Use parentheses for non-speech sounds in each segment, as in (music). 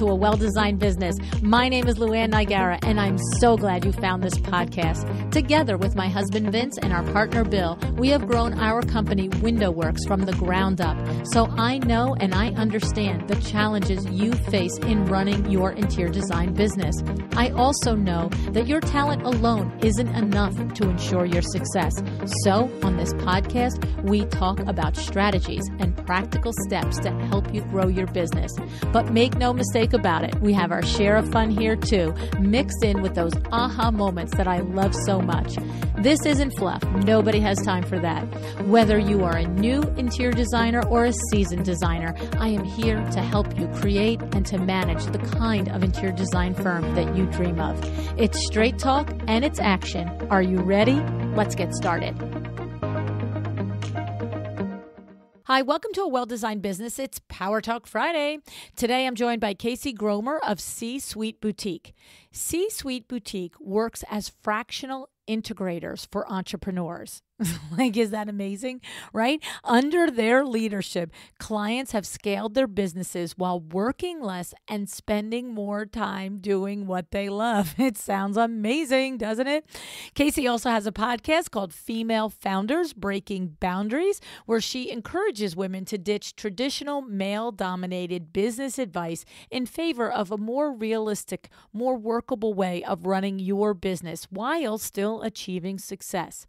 to a well designed business. My name is LuAnn Nigara, and I'm so glad you found this podcast. Together with my husband Vince and our partner Bill, we have grown our company Window Works from the ground up. So I know and I understand the challenges you face in running your interior design business. I also know that your talent alone isn't enough to ensure your success. So on this podcast, we talk about strategies and practical steps to help you grow your business. But make no mistake about it, we have our share of fun here too, mixed in with those aha moments that I love so much. This isn't fluff. Nobody has time for that. Whether you are a new interior designer or a seasoned designer, I am here to help you create and to manage the kind of interior design firm that you dream of. It's straight talk and it's action. Are you ready? Let's get started. Hi, welcome to a well designed business. It's Power Talk Friday. Today I'm joined by Casey Gromer of C Suite Boutique. C Suite Boutique works as fractional integrators for entrepreneurs. (laughs) like, is that amazing? Right? Under their leadership, clients have scaled their businesses while working less and spending more time doing what they love. (laughs) It sounds amazing, doesn't it? Casey also has a podcast called Female Founders Breaking Boundaries, where she encourages women to ditch traditional male dominated business advice in favor of a more realistic, more workable way of running your business while still achieving success.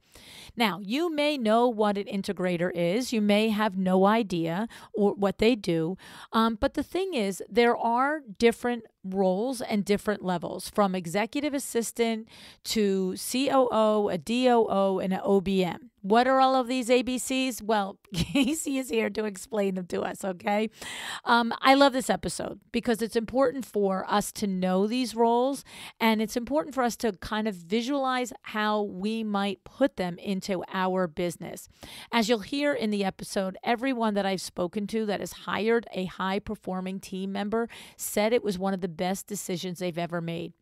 Now, you may know what an integrator is, you may have no idea or what they do, um, but the thing is, there are different roles and different levels from executive assistant to COO, a DOO, and an OBM. What are all of these ABCs? Well, (laughs) Casey is here to explain them to us, okay? Um, I love this episode because it's important for us to know these roles and it's important for us to kind of visualize how we might put them into our business. As you'll hear in the episode, everyone that I've spoken to that has hired a high performing team member said it was one of the best decisions they've ever made.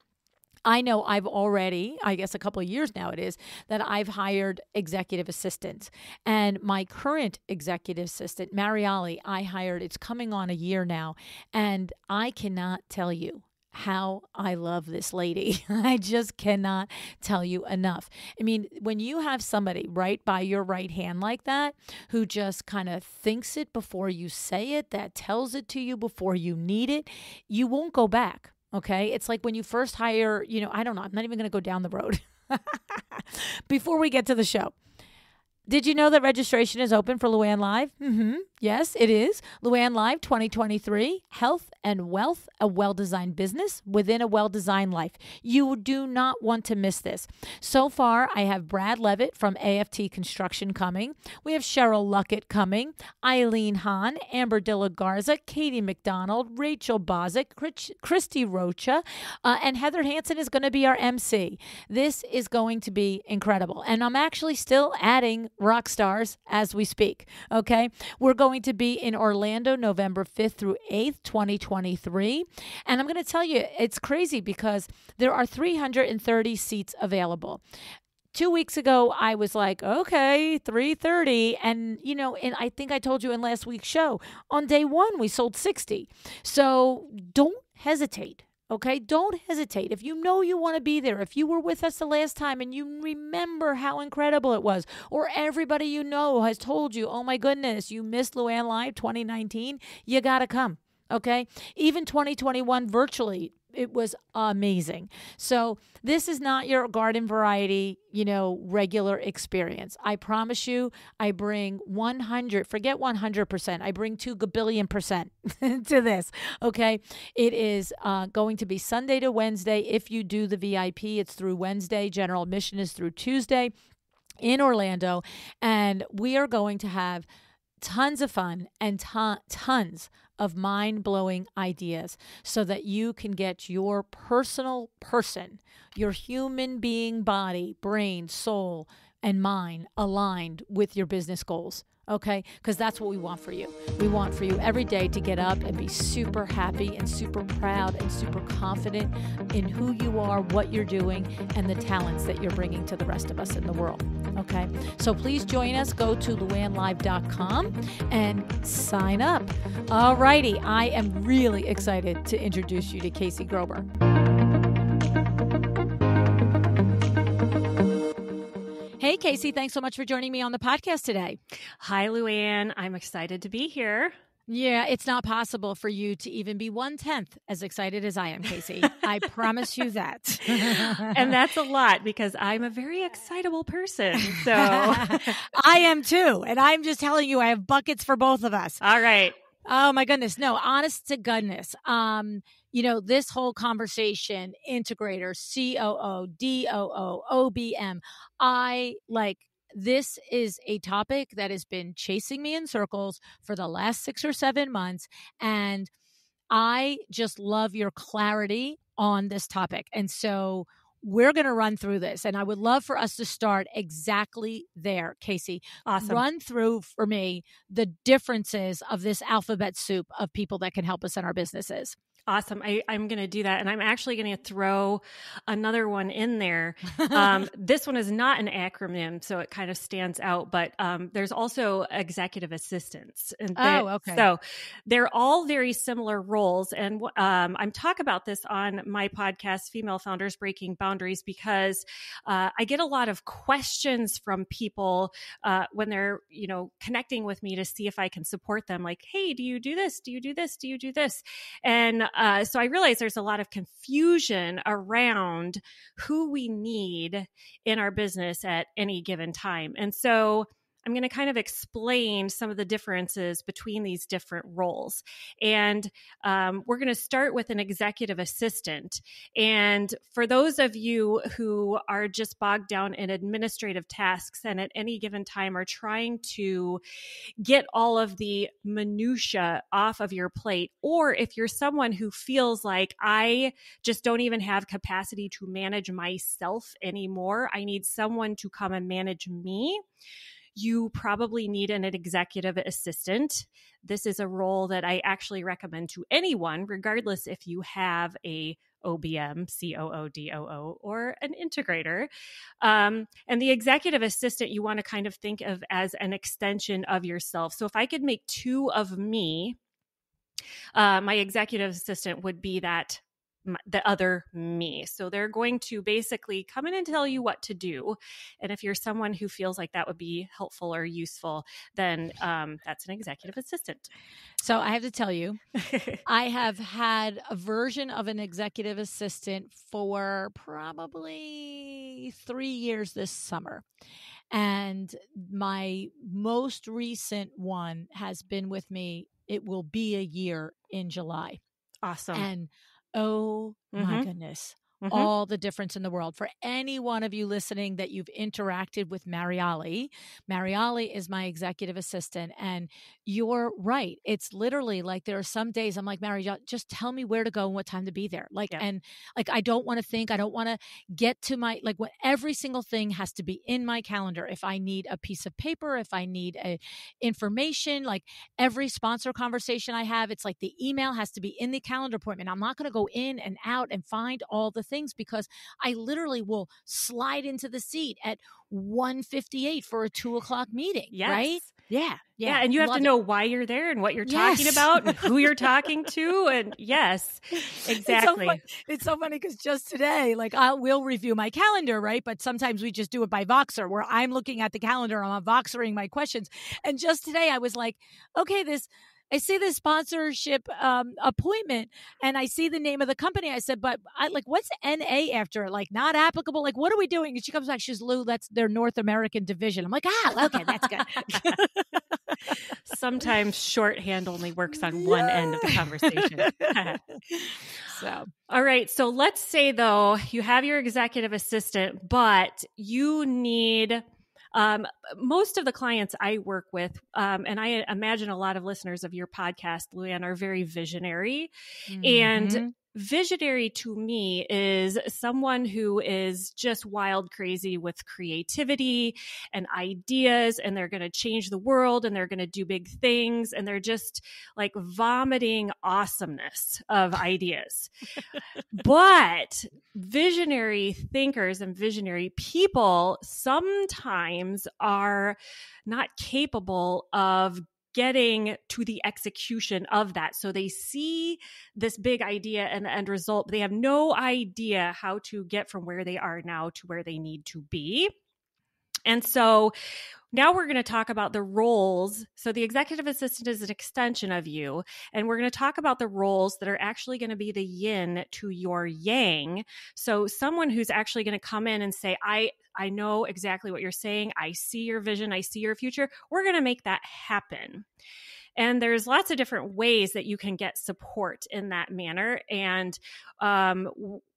I know I've already, I guess a couple of years now it is, that I've hired executive assistants. And my current executive assistant, Mariali, I hired, it's coming on a year now. And I cannot tell you how I love this lady. (laughs) I just cannot tell you enough. I mean, when you have somebody right by your right hand like that, who just kind of thinks it before you say it, that tells it to you before you need it, you won't go back. Okay. It's like when you first hire, you know, I don't know, I'm not even going to go down the road. (laughs) Before we get to the show, did you know that registration is open for LuAnn Live? Mm-hmm. Yes, it is. LuAnn Live 2023 Health and Wealth, a well designed business within a well designed life. You do not want to miss this. So far, I have Brad Leavitt from AFT Construction coming. We have Cheryl Luckett coming, Eileen Hahn, Amber De La Garza, Katie McDonald, Rachel Bozick, Christy Rocha, uh, and Heather Hanson is going to be our MC. This is going to be incredible. And I'm actually still adding rock stars as we speak. Okay. We're going to be in Orlando November 5th through 8th, 2023. And I'm going to tell you, it's crazy because there are 330 seats available two weeks ago i was like okay 330 and you know and i think i told you in last week's show on day one we sold 60 so don't hesitate Okay, don't hesitate. If you know you want to be there, if you were with us the last time and you remember how incredible it was, or everybody you know has told you, oh my goodness, you missed LuAnn Live 2019, you got to come. Okay, even 2021 virtually, it was amazing. So this is not your garden variety, you know, regular experience. I promise you, I bring 100, forget 100%, I bring 2 billion percent (laughs) to this, okay? It is uh, going to be Sunday to Wednesday. If you do the VIP, it's through Wednesday. General admission is through Tuesday in Orlando. And we are going to have tons of fun and ton- tons of mind blowing ideas so that you can get your personal person, your human being body, brain, soul, and mind aligned with your business goals. Okay? Because that's what we want for you. We want for you every day to get up and be super happy and super proud and super confident in who you are, what you're doing, and the talents that you're bringing to the rest of us in the world, okay? So please join us. Go to luannlive.com and sign up. All righty, I am really excited to introduce you to Casey Gromer. Hey, Casey, thanks so much for joining me on the podcast today. Hi, LuAnn. I'm excited to be here. Yeah, it's not possible for you to even be one tenth as excited as I am, Casey. I (laughs) promise you that. and that's a lot because I'm a very excitable person. So (laughs) I am too. And I'm just telling you, I have buckets for both of us. All right. Oh my goodness. No, honest to goodness. Um, you know, this whole conversation, integrator, COO, DOO, OBM, I like this is a topic that has been chasing me in circles for the last six or seven months. And I just love your clarity on this topic. And so we're going to run through this. And I would love for us to start exactly there, Casey. Awesome. Run through for me the differences of this alphabet soup of people that can help us in our businesses. Awesome. I, am going to do that. And I'm actually going to throw another one in there. (laughs) Um, this one is not an acronym, so it kind of stands out, but um, there's also executive assistants. And oh, okay. So they're all very similar roles. And um, I'm talk about this on my podcast, Female Founders Breaking Boundaries, because uh, I get a lot of questions from people uh, when they're, you know, connecting with me to see if I can support them. Like, hey, do you do this? Do you do this? Do you do this? And uh, so I realize there's a lot of confusion around who we need in our business at any given time. And so I'm going to kind of explain some of the differences between these different roles. And um, we're going to start with an executive assistant. And for those of you who are just bogged down in administrative tasks and at any given time are trying to get all of the minutia off of your plate, or if you're someone who feels like I just don't even have capacity to manage myself anymore, I need someone to come and manage me you probably need an executive assistant. This is a role that I actually recommend to anyone, regardless if you have a OBM, COO, or an integrator. Um, and the executive assistant, you want to kind of think of as an extension of yourself. So if I could make two of me, uh, my executive assistant would be that the other me. So they're going to basically come in and tell you what to do. And if you're someone who feels like that would be helpful or useful, then um, that's an executive assistant. So I have to tell you, (laughs) I have had a version of an executive assistant for probably three years this summer. And my most recent one has been with me. It will be a year in July. Awesome. And Oh mm-hmm. my goodness mm-hmm. all the difference in the world. For any one of you listening that you've interacted with Mariali, Mariali is my executive assistant. And you're right. It's literally like there are some days I'm like, Mary, just tell me where to go and what time to be there. Like, yeah. and like, I don't want to think, I don't want to get to my, like, what every single thing has to be in my calendar. If I need a piece of paper, if I need a information, like every sponsor conversation I have, it's like the email has to be in the calendar appointment. I'm not going to go in and out and find all the things because I literally will slide into the seat at 158 for a two o'clock meeting. Yes. Right? Yeah. Yeah. yeah and you have to know why you're there and what you're yes. talking about and who you're (laughs) talking to. And yes, exactly. It's so funny because just today, like I will review my calendar, right? But sometimes we just do it by Voxer where I'm looking at the calendar, I'm Voxering my questions. And just today I was like, okay, this I see this sponsorship um, appointment and I see the name of the company. I said, but I like, what's NA after? Like, not applicable. Like, what are we doing? And she comes back. She's Lou. That's their North American division. I'm like, ah, okay, that's good. (laughs) Sometimes shorthand only works on one yeah. end of the conversation. (laughs) so, (laughs) all right. So let's say though you have your executive assistant, but you need um, most of the clients I work with, um, and I imagine a lot of listeners of your podcast, LuAnn, are very visionary. Mm-hmm. And visionary to me is someone who is just wild crazy with creativity and ideas and they're going to change the world and they're going to do big things and they're just like vomiting awesomeness of ideas. but visionary thinkers and visionary people sometimes are not capable of getting to the execution of that. So they see this big idea and the end result, but they have no idea how to get from where they are now to where they need to be. And so now we're going to talk about the roles. So the executive assistant is an extension of you. And we're going to talk about the roles that are actually going to be the yin to your yang. So someone who's actually going to come in and say, I, I know exactly what you're saying. I see your vision. I see your future. We're going to make that happen. And there's lots of different ways that you can get support in that manner. And um,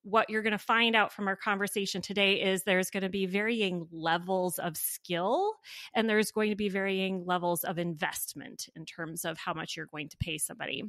what you're going to find out from our conversation today is there's going to be varying levels of skill and there's going to be varying levels of investment in terms of how much you're going to pay somebody.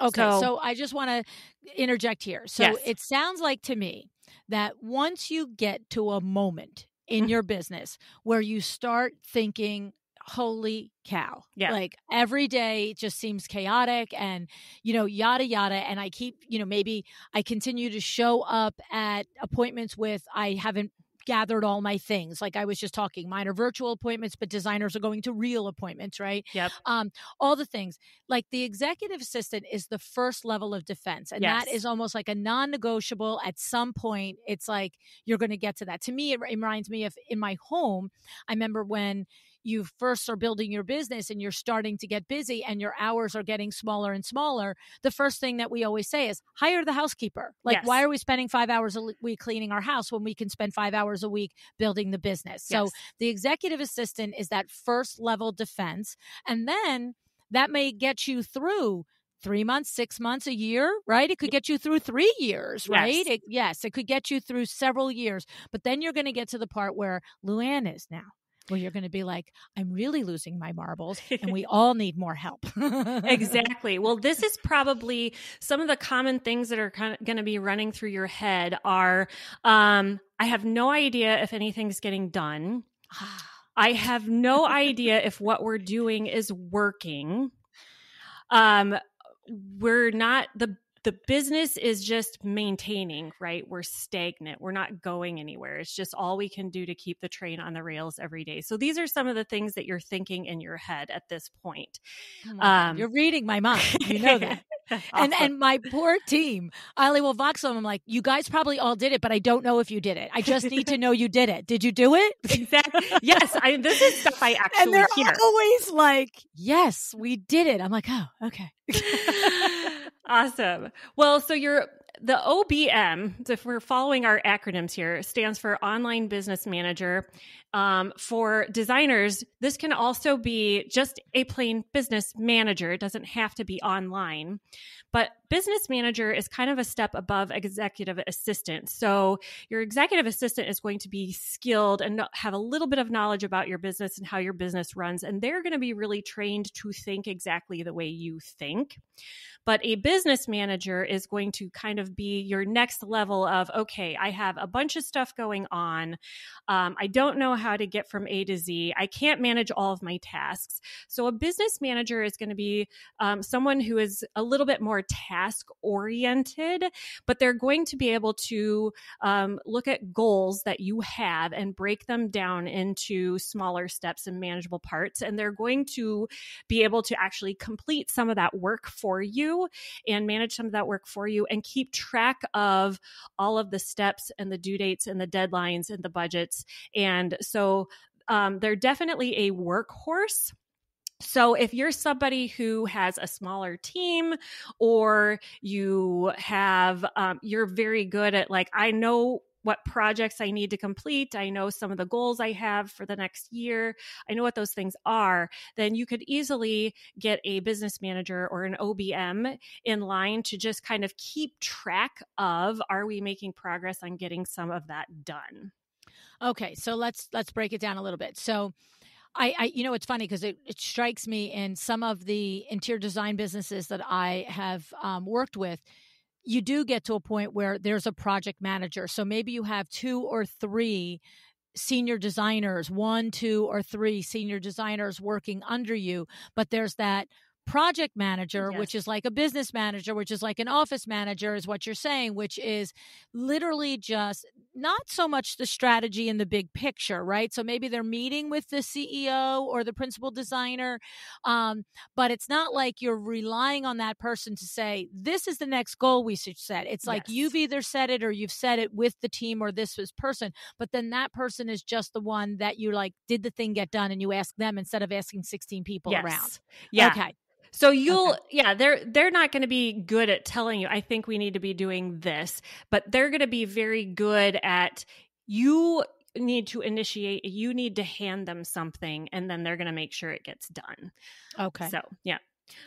Okay. So, so I just want to interject here. So yes. it sounds like to me that once you get to a moment in mm-hmm. your business where you start thinking holy cow. Yeah. Like every day just seems chaotic and, you know, yada, yada. And I keep, you know, maybe I continue to show up at appointments with, I haven't gathered all my things like i was just talking mine are virtual appointments but designers are going to real appointments right yep um all the things like the executive assistant is the first level of defense and yes. that is almost like a non-negotiable at some point it's like you're going to get to that to me it reminds me of in my home i remember when you first are building your business and you're starting to get busy and your hours are getting smaller and smaller, the first thing that we always say is hire the housekeeper. Like, yes. why are we spending five hours a week cleaning our house when we can spend five hours a week building the business? Yes. So the executive assistant is that first level defense. And then that may get you through three months, six months, a year, right? It could get you through three years, right? Yes, it, yes, it could get you through several years. But then you're going to get to the part where LuAnn is now where you're going to be like, I'm really losing my marbles and we (laughs) all need more help. (laughs) exactly. Well, this is probably some of the common things that are kind of going to be running through your head are um, I have no idea if anything's getting done. I have no idea if what we're doing is working. Um, we're not the the business is just maintaining, right? We're stagnant. We're not going anywhere. It's just all we can do to keep the train on the rails every day. So these are some of the things that you're thinking in your head at this point. Oh um, you're reading my mind. You know that. (laughs) (laughs) awesome. And and my poor team, I will vox them. I'm like, you guys probably all did it, but I don't know if you did it. I just need to (laughs) know you did it. Did you do it? Exactly. Yes. I, this is stuff I actually and they're hear. always like, yes, we did it. I'm like, oh, okay. Awesome. Well, so you're the OBM, if we're following our acronyms here, stands for Online Business Manager. Um, for designers, this can also be just a plain business manager. It doesn't have to be online. But business manager is kind of a step above executive assistant. So your executive assistant is going to be skilled and have a little bit of knowledge about your business and how your business runs. And they're going to be really trained to think exactly the way you think. But a business manager is going to kind of be your next level of, okay, I have a bunch of stuff going on. Um, I don't know how to get from A to Z. I can't manage all of my tasks. So a business manager is going to be um, someone who is a little bit more task oriented, but they're going to be able to um, look at goals that you have and break them down into smaller steps and manageable parts. And they're going to be able to actually complete some of that work for you and manage some of that work for you and keep track of all of the steps and the due dates and the deadlines and the budgets. And so um, they're definitely a workhorse. So if you're somebody who has a smaller team or you have, um, you're very good at like, I know what projects I need to complete. I know some of the goals I have for the next year. I know what those things are. Then you could easily get a business manager or an OBM in line to just kind of keep track of are we making progress on getting some of that done. Okay, so let's let's break it down a little bit. So I, I, you know, it's funny because it, it, strikes me in some of the interior design businesses that I have um, worked with you do get to a point where there's a project manager. So maybe you have two or three senior designers, one, two, or three senior designers working under you, but there's that project manager, yes. which is like a business manager, which is like an office manager, is what you're saying, which is literally just not so much the strategy in the big picture, right? So maybe they're meeting with the CEO or the principal designer, um, but it's not like you're relying on that person to say, this is the next goal we should set. It's like yes. you've either said it or you've said it with the team or this was person, but then that person is just the one that you like, did the thing get done? And you ask them instead of asking 16 people yes. around. Yeah. Okay. So you'll okay. yeah, they're they're not going to be good at telling you I think we need to be doing this, but they're going to be very good at you need to initiate you need to hand them something and then they're going to make sure it gets done. Okay. So, yeah.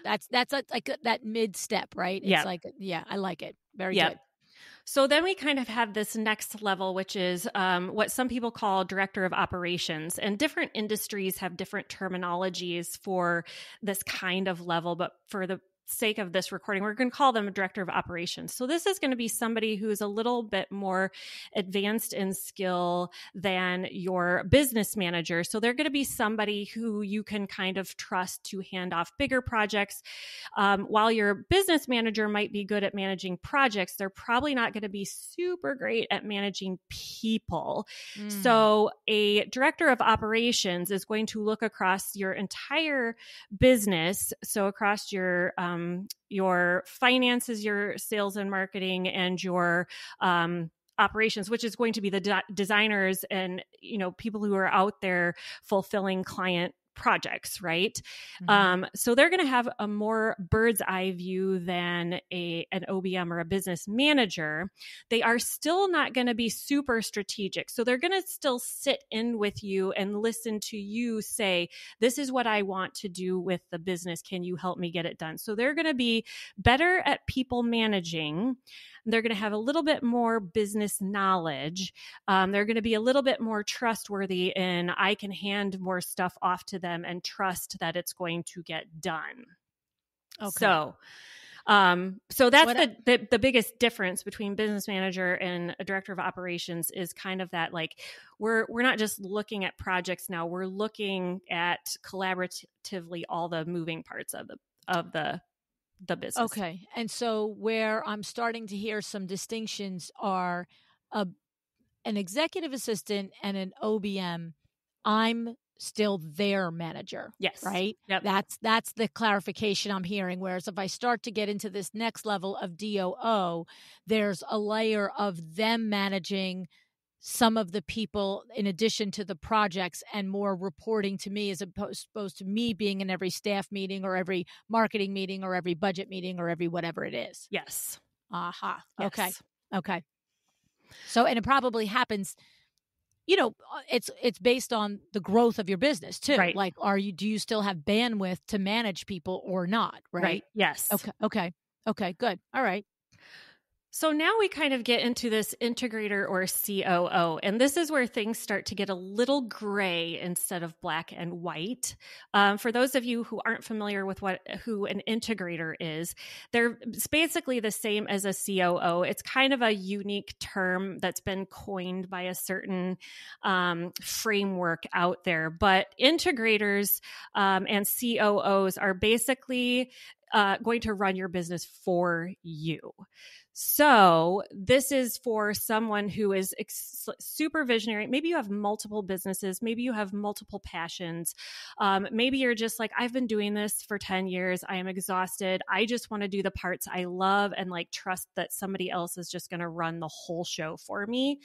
That's that's like that mid step, right? It's yeah. like yeah, I like it. Very good. So then we kind of have this next level, which is um, what some people call director of operations. And different industries have different terminologies for this kind of level. But for the sake of this recording, we're going to call them a director of operations. So this is going to be somebody who's a little bit more advanced in skill than your business manager. So they're going to be somebody who you can kind of trust to hand off bigger projects. Um, while your business manager might be good at managing projects, they're probably not going to be super great at managing people. Mm. So a director of operations is going to look across your entire business. So across your um, um, your finances, your sales and marketing, and your um, operations which is going to be the de- designers and you know people who are out there fulfilling client projects, right? Mm-hmm. Um, so they're going to have a more bird's eye view than a an OBM or a business manager. They are still not going to be super strategic. So they're going to still sit in with you and listen to you say, "This is what I want to do with the business. Can you help me get it done?" So they're going to be better at people managing they're going to have a little bit more business knowledge. Um, they're going to be a little bit more trustworthy, and I can hand more stuff off to them and trust that it's going to get done. Okay. So, um, so that's the, the, the biggest difference between business manager and a director of operations is kind of that like we're we're not just looking at projects now, we're looking at collaboratively all the moving parts of the of the the business. Okay. And so where I'm starting to hear some distinctions are a an executive assistant and an OBM. I'm still their manager. Yes. Right? Yep. That's that's the clarification I'm hearing. Whereas if I start to get into this next level of DOO, there's a layer of them managing some of the people in addition to the projects and more reporting to me as opposed, to me being in every staff meeting or every marketing meeting or every budget meeting or every whatever it is. Yes. Aha. Yes. Okay. Okay. So and it probably happens you know uh, it's it's based on the growth of your business too right. like are you do you still have bandwidth to manage people or not right, right. yes okay okay okay good all right so now we kind of get into this integrator or COO, and this is where things start to get a little gray instead of black and white. Um, for those of you who aren't familiar with what who an integrator is, they're basically the same as a COO. It's kind of a unique term that's been coined by a certain um, framework out there. But integrators um, and COOs are basically uh, going to run your business for you. So, this is for someone who is ex- super visionary. Maybe you have multiple businesses, maybe you have multiple passions. Um, maybe you're just like, I've been doing this for 10 years. I am exhausted. I just want to do the parts I love and like trust that somebody else is just going to run the whole show for me.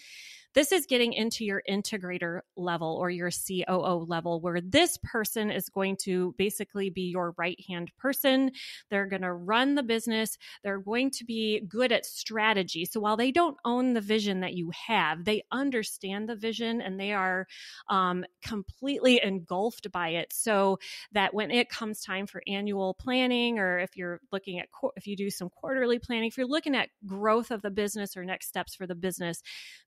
This is getting into your integrator level or your COO level, where this person is going to basically be your right hand person. They're going to run the business. They're going to be good at strategy. So while they don't own the vision that you have, they understand the vision and they are um, completely engulfed by it. So that when it comes time for annual planning, or if you're looking at, if you do some quarterly planning, if you're looking at growth of the business or next steps for the business,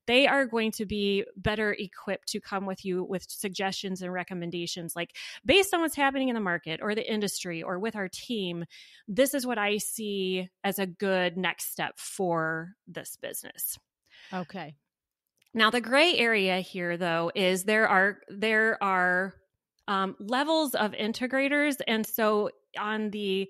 they are going to be better equipped to come with you with suggestions and recommendations like based on what's happening in the market or the industry or with our team this is what i see as a good next step for this business. Okay. Now the gray area here though is there are there are um, levels of integrators and so on the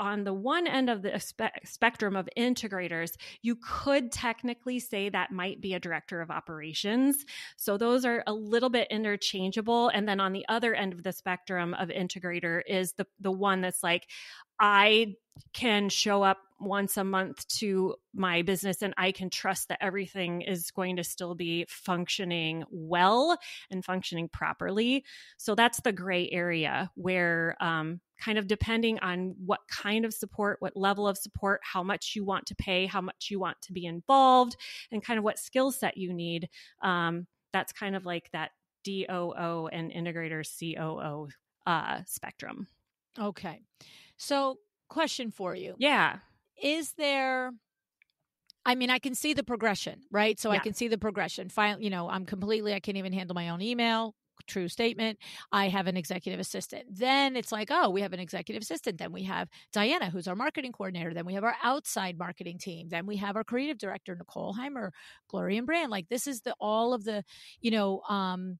on the one end of the spe- spectrum of integrators, you could technically say that might be a director of operations. So those are a little bit interchangeable. And then on the other end of the spectrum of integrator is the the one that's like, I can show up once a month to my business and I can trust that everything is going to still be functioning well and functioning properly. So that's the gray area where, um, kind of depending on what kind of support, what level of support, how much you want to pay, how much you want to be involved, and kind of what skill set you need. Um, that's kind of like that DOO and integrator COO uh, spectrum. Okay. So, question for you. Yeah. Is there I mean, I can see the progression, right? So yeah. I can see the progression. Finally, you know, I'm completely I can't even handle my own email. True statement. I have an executive assistant. Then it's like, oh, we have an executive assistant. Then we have Diana, who's our marketing coordinator. Then we have our outside marketing team. Then we have our creative director, Nicole Heimer, Gloria and Brand. Like this is the all of the, you know, um,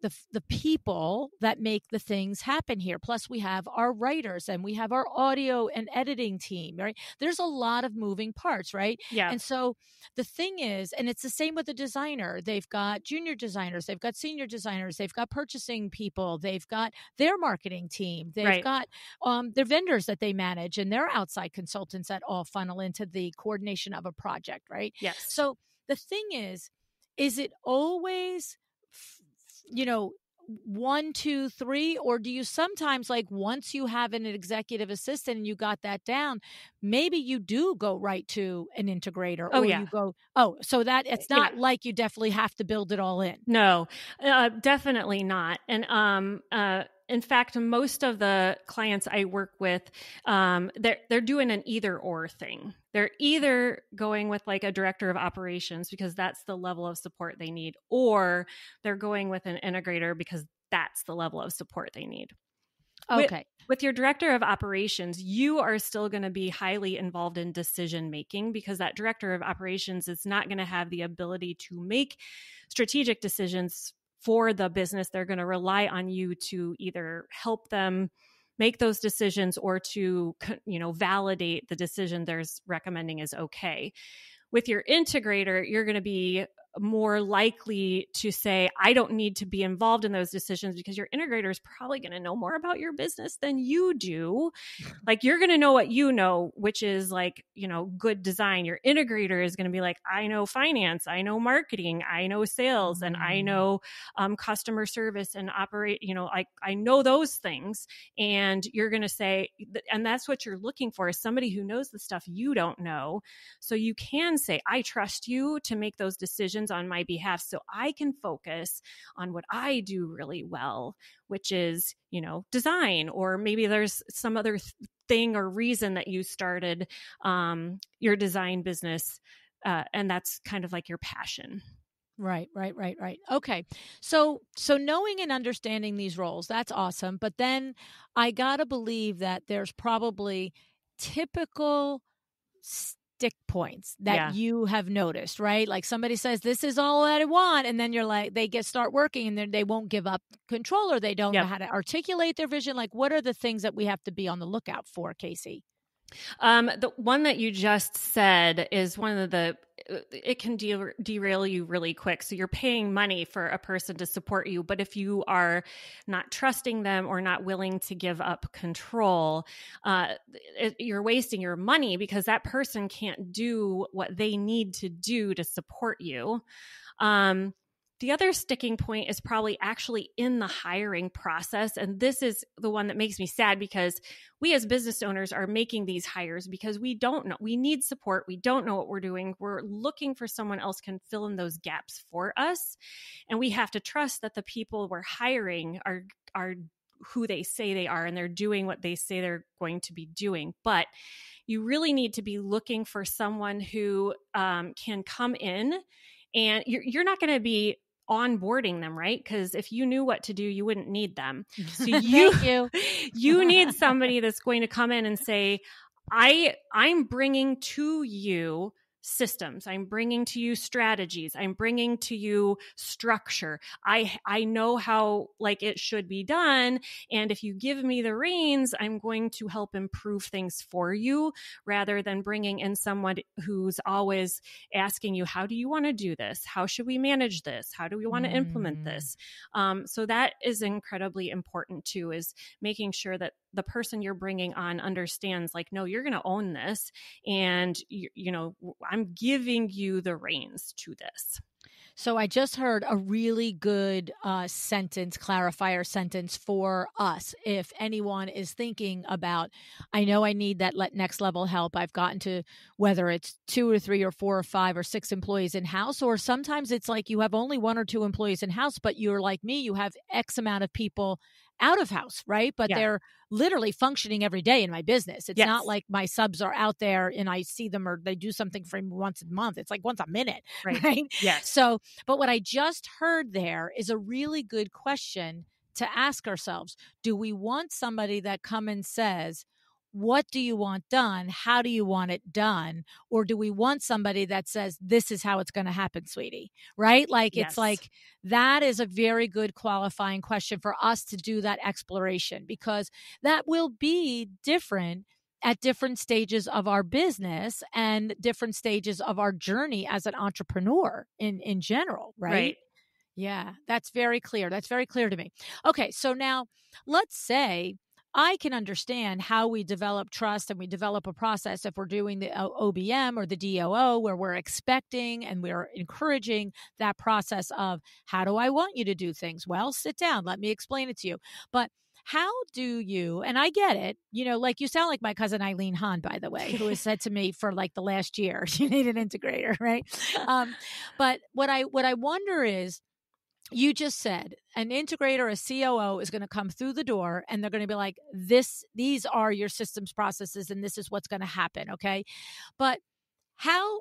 the the people that make the things happen here. Plus we have our writers and we have our audio and editing team right? There's a lot of moving parts right? Yeah. And so the thing is and it's the same with the designer. They've got junior designers they've got senior designers they've got purchasing people they've got their marketing team they've right. got um, their vendors that they manage and their outside consultants that all funnel into the coordination of a project right? Yes. So the thing is is it always you know, one, two, three, or do you sometimes like once you have an executive assistant and you got that down, maybe you do go right to an integrator, oh, or yeah. you go, oh, so that it's not yeah. like you definitely have to build it all in. No, uh, definitely not. And um, uh, in fact, most of the clients I work with, um, they're they're doing an either or thing. They're either going with like a director of operations because that's the level of support they need, or they're going with an integrator because that's the level of support they need. Okay. With, with, your director of operations, you are still going to be highly involved in decision making because that director of operations is not going to have the ability to make strategic decisions for the business. They're going to rely on you to either help them make those decisions or to you know validate the decision they're recommending is okay. With your integrator you're going to be more likely to say, I don't need to be involved in those decisions because your integrator is probably going to know more about your business than you do. (laughs) like you're going to know what you know, which is like, you know, good design. Your integrator is going to be like, I know finance, I know marketing, I know sales, and I mm. know um, customer service and operate, you know, like I know those things. And you're going to say, and that's what you're looking for is somebody who knows the stuff you don't know. So you can say, I trust you to make those decisions decisions on my behalf so I can focus on what I do really well, which is, you know, design, or maybe there's some other th- thing or reason that you started um, your design business. Uh, and that's kind of like your passion. Right, right, right, right. Okay. So so knowing and understanding these roles, that's awesome. But then I got to believe that there's probably typical stick points that yeah. you have noticed, right? Like somebody says, "This is all that I want," and then you're like, they get start working, and then they won't give up control, or they don't yep. know how to articulate their vision. Like, what are the things that we have to be on the lookout for, Casey? Um, the one that you just said is one of the it can de- derail you really quick. So you're paying money for a person to support you, but if you are not trusting them or not willing to give up control, uh, it, you're wasting your money because that person can't do what they need to do to support you. Um, the other sticking point is probably actually in the hiring process. And this is the one that makes me sad because we as business owners are making these hires because we don't know. We need support. We don't know what we're doing. We're looking for someone else can fill in those gaps for us. And we have to trust that the people we're hiring are are who they say they are and they're doing what they say they're going to be doing. But you really need to be looking for someone who um, can come in and you're, you're not going to be onboarding them, right? Because if you knew what to do, you wouldn't need them. So (laughs) you you. (laughs) you need somebody that's going to come in and say, I I'm bringing to you systems. I'm bringing to you strategies. I'm bringing to you structure. I i know how like it should be done and if you give me the reins i'm going to help improve things for you rather than bringing in someone who's always asking you how do you want to do this? How should we manage this? How do we want to mm. implement this? Um, so that is incredibly important too is making sure that the person you're bringing on understands like no you're going to own this and you, you know i'm giving you the reins to this so I just heard a really good uh, sentence, clarifier sentence for us. If anyone is thinking about, I know I need that let next level help. I've gotten to whether it's two or three or four or five or six employees in house, or sometimes it's like you have only one or two employees in house, but you're like me, you have X amount of people out of house, right? But yeah. they're literally functioning every day in my business. It's yes. not like my subs are out there and I see them or they do something for me once a month. It's like once a minute, (laughs) right? right? Yes. So, but what I just heard there is a really good question to ask ourselves. Do we want somebody that come and says, what do you want done? How do you want it done? Or do we want somebody that says, this is how it's going to happen, sweetie? Right? Like, yes. it's like that is a very good qualifying question for us to do that exploration because that will be different at different stages of our business and different stages of our journey as an entrepreneur in in general right, right. yeah that's very clear that's very clear to me okay so now let's say I can understand how we develop trust and we develop a process if we're doing the OBM or the DOO where we're expecting and we're encouraging that process of how do I want you to do things? Well, sit down, let me explain it to you. But how do you and i get it you know like you sound like my cousin eileen hahn by the way who has said to me for like the last year (laughs) you need an integrator right um, but what i what i wonder is you just said an integrator, a COO is going to come through the door and they're going to be like, this, these are your systems processes and this is what's going to happen. Okay. But how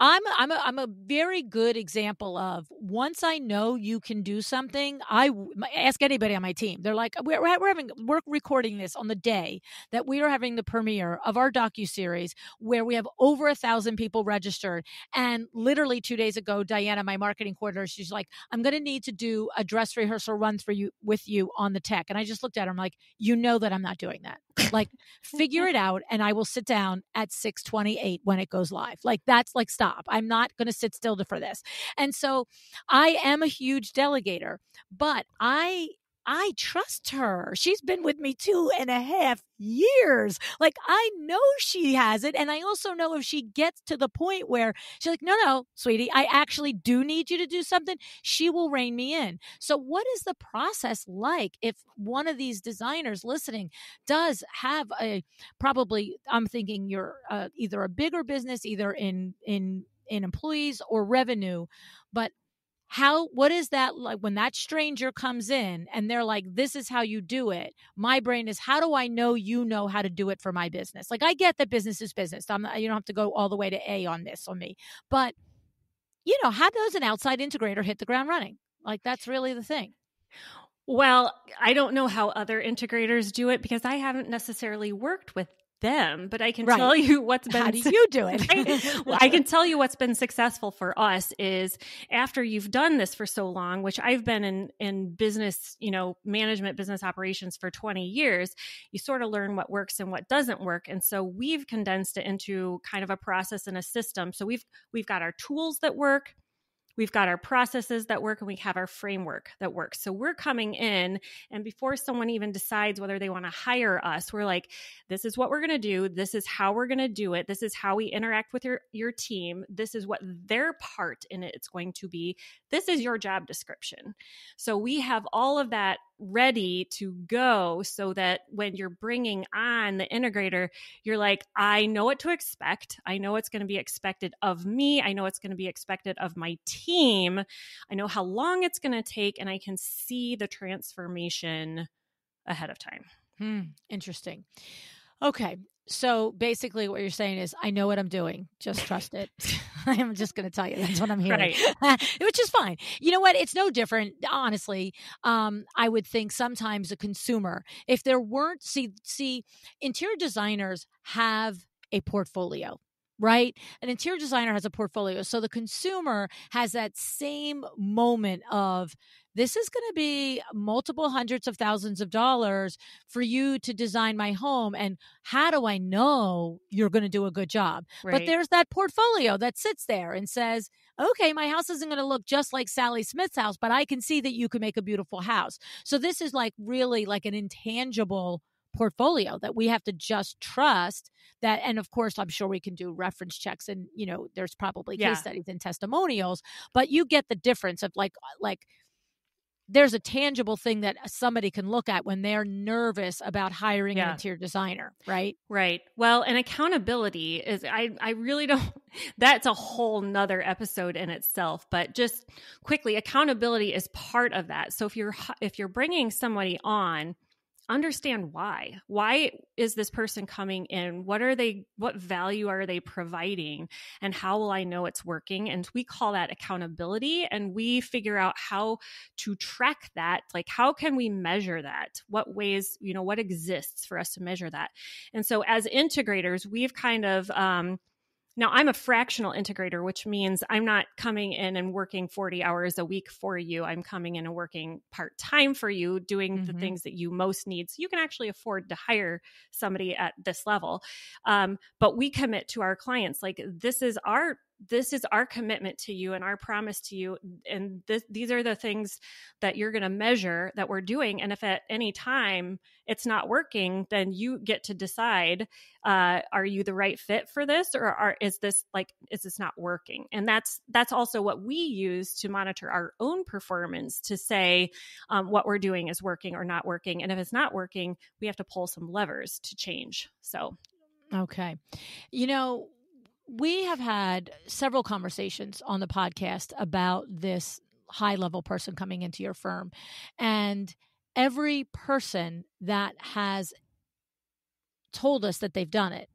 I'm I'm a, I'm a very good example of once I know you can do something, I ask anybody on my team. They're like, we're, we're having we're recording this on the day that we are having the premiere of our docu series where we have over a thousand people registered. And literally two days ago, Diana, my marketing coordinator, she's like, I'm going to need to do a dress rehearsal run through you with you on the tech. And I just looked at her. I'm like, you know that I'm not doing that. Like, figure it (laughs) out, and I will sit down at 6:28 when it goes live. Like that's like stop. I'm not going to sit still for this. And so, I am a huge delegator, but I I trust her. She's been with me two and a half years. Like, I know she has it. And I also know if she gets to the point where she's like, no, no, sweetie, I actually do need you to do something, she will rein me in. So, what is the process like if one of these designers listening does have a probably, I'm thinking you're uh, either a bigger business, either in, in, in employees or revenue, but how what is that like when that stranger comes in and they're like this is how you do it. My brain is how do i know you know how to do it for my business? Like i get that business is business. I'm you don't have to go all the way to a on this on me. But you know how does an outside integrator hit the ground running? Like that's really the thing. Well, I don't know how other integrators do it because I haven't necessarily worked with them, but I can right. tell you what's been. How do you do it? (laughs) I, well, I can tell you what's been successful for us is after you've done this for so long, which I've been in in business, you know, management, business operations for twenty years. You sort of learn what works and what doesn't work, and so we've condensed it into kind of a process and a system. So we've we've got our tools that work we've got our processes that work and we have our framework that works. So we're coming in, and before someone even decides whether they want to hire us, we're like, this is what we're going to do. This is how we're going to do it. This is how we interact with your, your team. This is what their part in it is going to be. This is your job description. So we have all of that ready to go so that when you're bringing on the integrator, you're like, I know what to expect. I know what's going to be expected of me. I know what's going to be expected of my team. I know how long it's going to take, and I can see the transformation ahead of time. Hmm, interesting. Okay. So basically, what you're saying is, I know what I'm doing. Just trust it. (laughs) (laughs) I'm just going to tell you that's what I'm hearing, right. (laughs) which is fine. You know what? It's no different, honestly. Um, I would think sometimes a consumer, if there weren't, see, see, interior designers have a portfolio right? An interior designer has a portfolio. So the consumer has that same moment of this is going to be multiple hundreds of thousands of dollars for you to design my home. And how do I know you're going to do a good job? Right. But there's that portfolio that sits there and says, okay, my house isn't going to look just like Sally Smith's house, but I can see that you can make a beautiful house. So this is like really like an intangible portfolio that we have to just trust that and of course i'm sure we can do reference checks and you know there's probably yeah. case studies and testimonials but you get the difference of like uh, like there's a tangible thing that uh, somebody can look at when they're nervous about hiring yeah. an interior designer, right? Right. Well, and accountability is I I really don't (laughs) that's a whole nother episode in itself, but just quickly accountability is part of that. So if you're if you're bringing somebody on understand why. Why is this person coming in? What are they what value are they providing? And how will i know it's working? And we call that accountability and we figure out how to track that. Like how can we measure that? What ways you know what exists for us to measure that? And so as integrators we've kind of um, now, I'm a fractional integrator, which means I'm not coming in and working 40 hours a week for you. I'm coming in and working part time for you, doing mm-hmm. the things that you most need. So you can actually afford to hire somebody at this level. Um, but we commit to our clients like this is our this is our commitment to you and our promise to you and this, these are the things that you're going to measure that we're doing and if at any time it's not working then you get to decide uh, are you the right fit for this or are, is this like is this not working? And that's that's also what we use to monitor our own performance to say um, what we're doing is working or not working and if it's not working we have to pull some levers to change so. Okay. You know we have had several conversations on the podcast about this high level person coming into your firm. And every person that has told us that they've done it,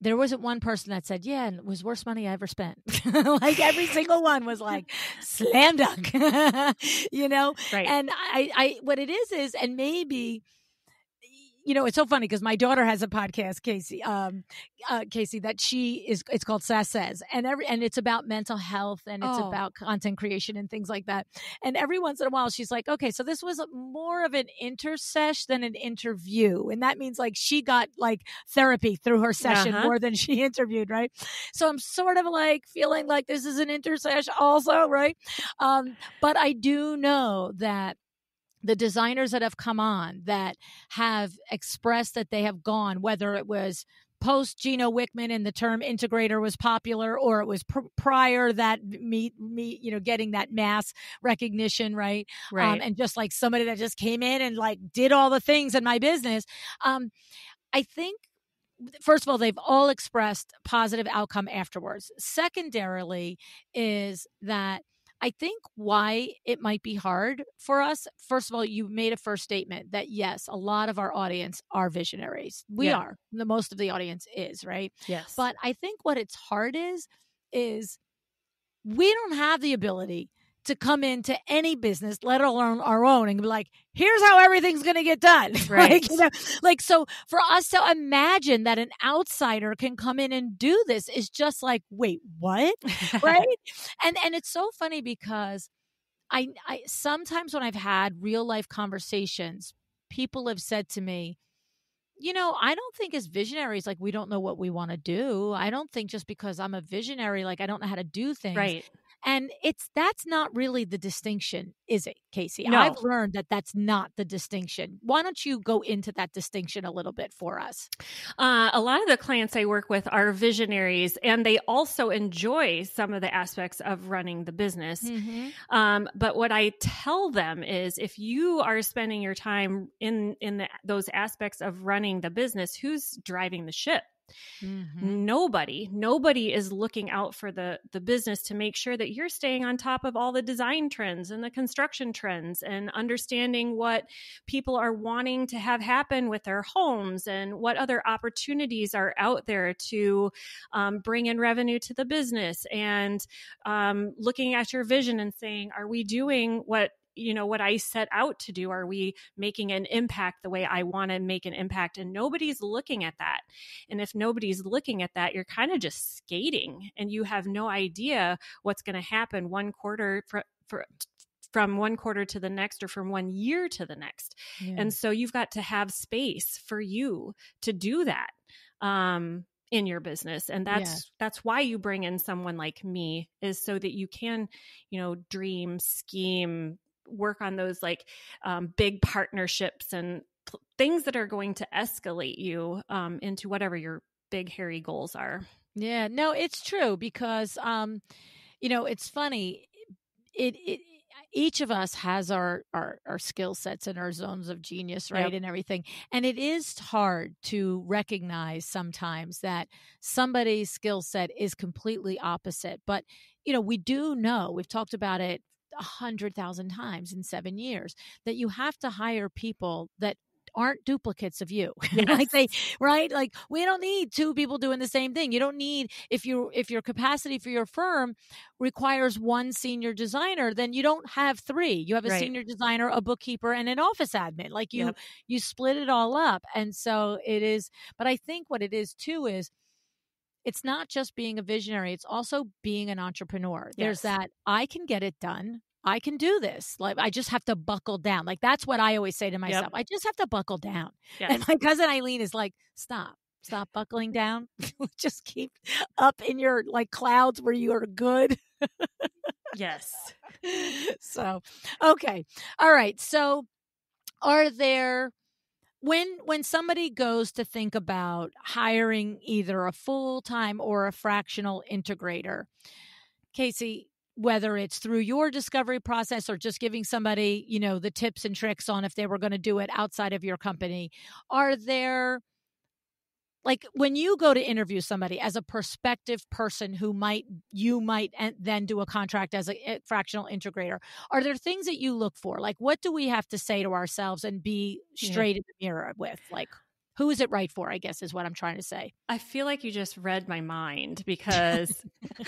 there wasn't one person that said, Yeah, and it was worst money I ever spent. (laughs) like every (laughs) single one was like, slam dunk, (laughs) you know? Right. And I, I, what it is is, and maybe you know, it's so funny because my daughter has a podcast, Casey, um, uh, Casey, that she is, it's called Sass Says, and every, and it's about mental health and it's oh. about content creation and things like that. And every once in a while, she's like, okay, so this was more of an intersesh than an interview. And that means like she got like therapy through her session uh-huh. more than she (laughs) interviewed, right? So I'm sort of like feeling like this is an intersesh also, right? Um, but I do know that the designers that have come on that have expressed that they have gone, whether it was post Gino Wickman and the term integrator was popular, or it was pr- prior that me, me, you know, getting that mass recognition, right? Um, right. Um, and just like somebody that just came in and like did all the things in my business. Um, I think first of all, they've all expressed positive outcome afterwards. Secondarily, is that I think why it might be hard for us, first of all, you made a first statement that yes, a lot of our audience are visionaries. We yeah. are. The most of the audience is, right? Yes. But I think what it's hard is, is we don't have the ability to come into any business, let alone our own, and be like, here's how everything's going to get done. (laughs) Right. like, you know, like, so for us to imagine that an outsider can come in and do this is just like, wait, what? (laughs) right. And, and it's so funny because I, I, sometimes when I've had real life conversations, people have said to me, you know, I don't think as visionaries, like we don't know what we want to do. I don't think just because I'm a visionary, like I don't know how to do things. Right. And it's that's not really the distinction, is it, Casey? No. I've learned that that's not the distinction. Why don't you go into that distinction a little bit for us? Uh, a lot of the clients I work with are visionaries, and they also enjoy some of the aspects of running the business. Mm-hmm. Um, but what I tell them is, if you are spending your time in in the, those aspects of running the business, who's driving the ship? Mm-hmm. Nobody, nobody is looking out for the the business to make sure that you're staying on top of all the design trends and the construction trends and understanding what people are wanting to have happen with their homes and what other opportunities are out there to um, bring in revenue to the business and um, looking at your vision and saying, are we doing what you know what i set out to do are we making an impact the way i want to make an impact and nobody's looking at that and if nobody's looking at that you're kind of just skating and you have no idea what's going to happen one quarter for, for from one quarter to the next or from one year to the next yeah. and so you've got to have space for you to do that um in your business and that's yeah. that's why you bring in someone like me is so that you can you know dream scheme work on those like um, big partnerships and p- things that are going to escalate you um, into whatever your big hairy goals are yeah no it's true because um you know it's funny it it each of us has our our, our skill sets and our zones of genius right yep. and everything and it is hard to recognize sometimes that somebody's skill set is completely opposite but you know we do know we've talked about it a hundred thousand times in seven years that you have to hire people that aren't duplicates of you (laughs) yes. like they right like we don't need two people doing the same thing you don't need if you if your capacity for your firm requires one senior designer then you don't have three you have a right. senior designer a bookkeeper and an office admin like you yep. you split it all up and so it is but i think what it is too is it's not just being a visionary, it's also being an entrepreneur. Yes. There's that I can get it done. I can do this. Like I just have to buckle down. Like that's what I always say to myself. Yep. I just have to buckle down. Yes. And my cousin Eileen is like, stop. Stop buckling down. (laughs) just keep up in your like clouds where you are good. yes. (laughs) So, okay. All right. So, are there when when somebody goes to think about hiring either a full-time or a fractional integrator casey whether it's through your discovery process or just giving somebody you know the tips and tricks on if they were going to do it outside of your company are there like when you go to interview somebody as a prospective person who might you might then do a contract as a eh, fractional integrator are there things that you look for? Like what do we have to say to ourselves and be straight yeah. in the mirror with? Like who is it right for i guess is what i'm trying to say. I feel like you just read my mind because (laughs)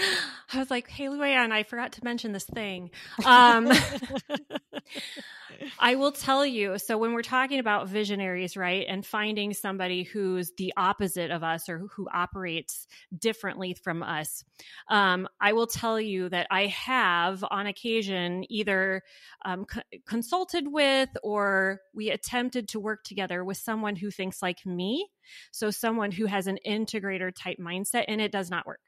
i was like hey luann i forgot to mention this thing. (laughs) Um, (laughs) (laughs) i will tell you so when we're talking about visionaries right and finding somebody who's the opposite of us or who operates differently from us um, i will tell you that i have on occasion either um, co- consulted with or we attempted to work together with someone who thinks like me. So, someone who has an integrator type mindset, and it does not work.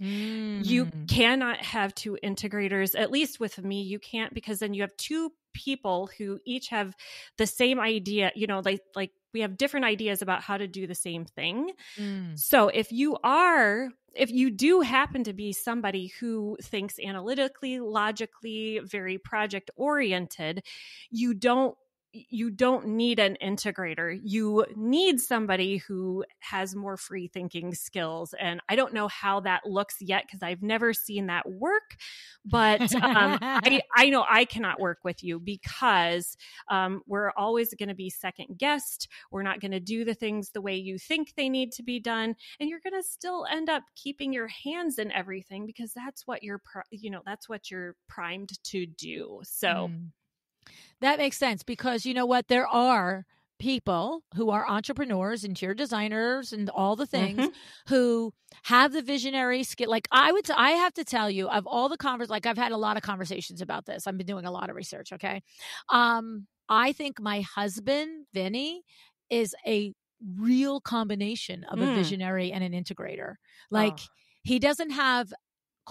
Mm. You cannot have two integrators, at least with me, you can't because then you have two people who each have the same idea, you know, like like we have different ideas about how to do the same thing. Mm. So if you are if you do happen to be somebody who thinks analytically, logically, very project oriented, you don't you don't need an integrator. You need somebody who has more free thinking skills. And I don't know how that looks yet because I've never seen that work. But um, I, (laughs) I know I cannot work with you because um, we're always going to be second guessed. We're not going to do the things the way you think they need to be done. And you're going to still end up keeping your hands in everything because that's what you're, you know, that's what you're primed to do. So. Mm. That makes sense because you know what? There are people who are entrepreneurs, interior designers, and all the things mm-hmm. who have the visionary skill. Like I would, t- I have to tell you, of all the convers, like I've had a lot of conversations about this. I've been doing a lot of research. Okay, um, I think my husband Vinny is a real combination of mm. a visionary and an integrator. Like. Oh. He doesn't have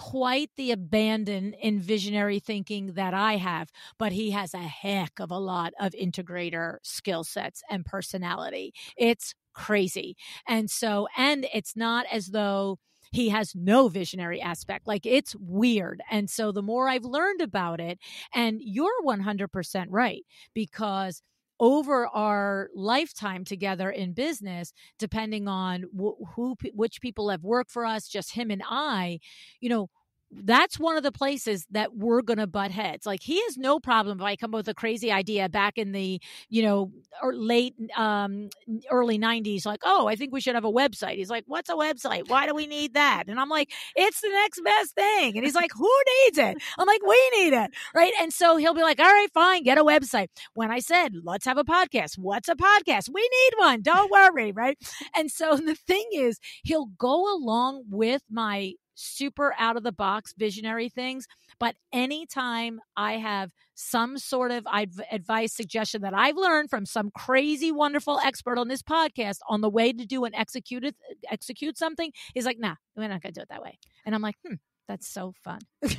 quite the abandon in visionary thinking that I have, but he has a heck of a lot of integrator skill sets and personality. It's crazy. And so, and it's not as though he has no visionary aspect. Like it's weird. And so the more I've learned about it, and you're 100% right, because over our lifetime together in business, depending on wh- who, which people have worked for us, just him and I, you know, that's one of the places that we're going to butt heads. Like he has no problem if I come up with a crazy idea back in the, you know, late, um, early 90s, like, oh, I think we should have a website. He's like, what's a website? Why do we need that? And I'm like, it's the next best thing. And he's like, who needs it? I'm like, we need it. Right. And so he'll be like, all right, fine, get a website. When I said, let's have a podcast, what's a podcast? We need one. Don't worry. Right. And so (laughs) the thing is, he'll go along with my super out of the box visionary things. But anytime I have some sort of advice, suggestion that I've learned from some crazy, wonderful expert on this podcast on the way to do and execute it, execute something, he's like, nah, we're not going to do it that way. And I'm like, hmm, that's so fun. (laughs) (laughs)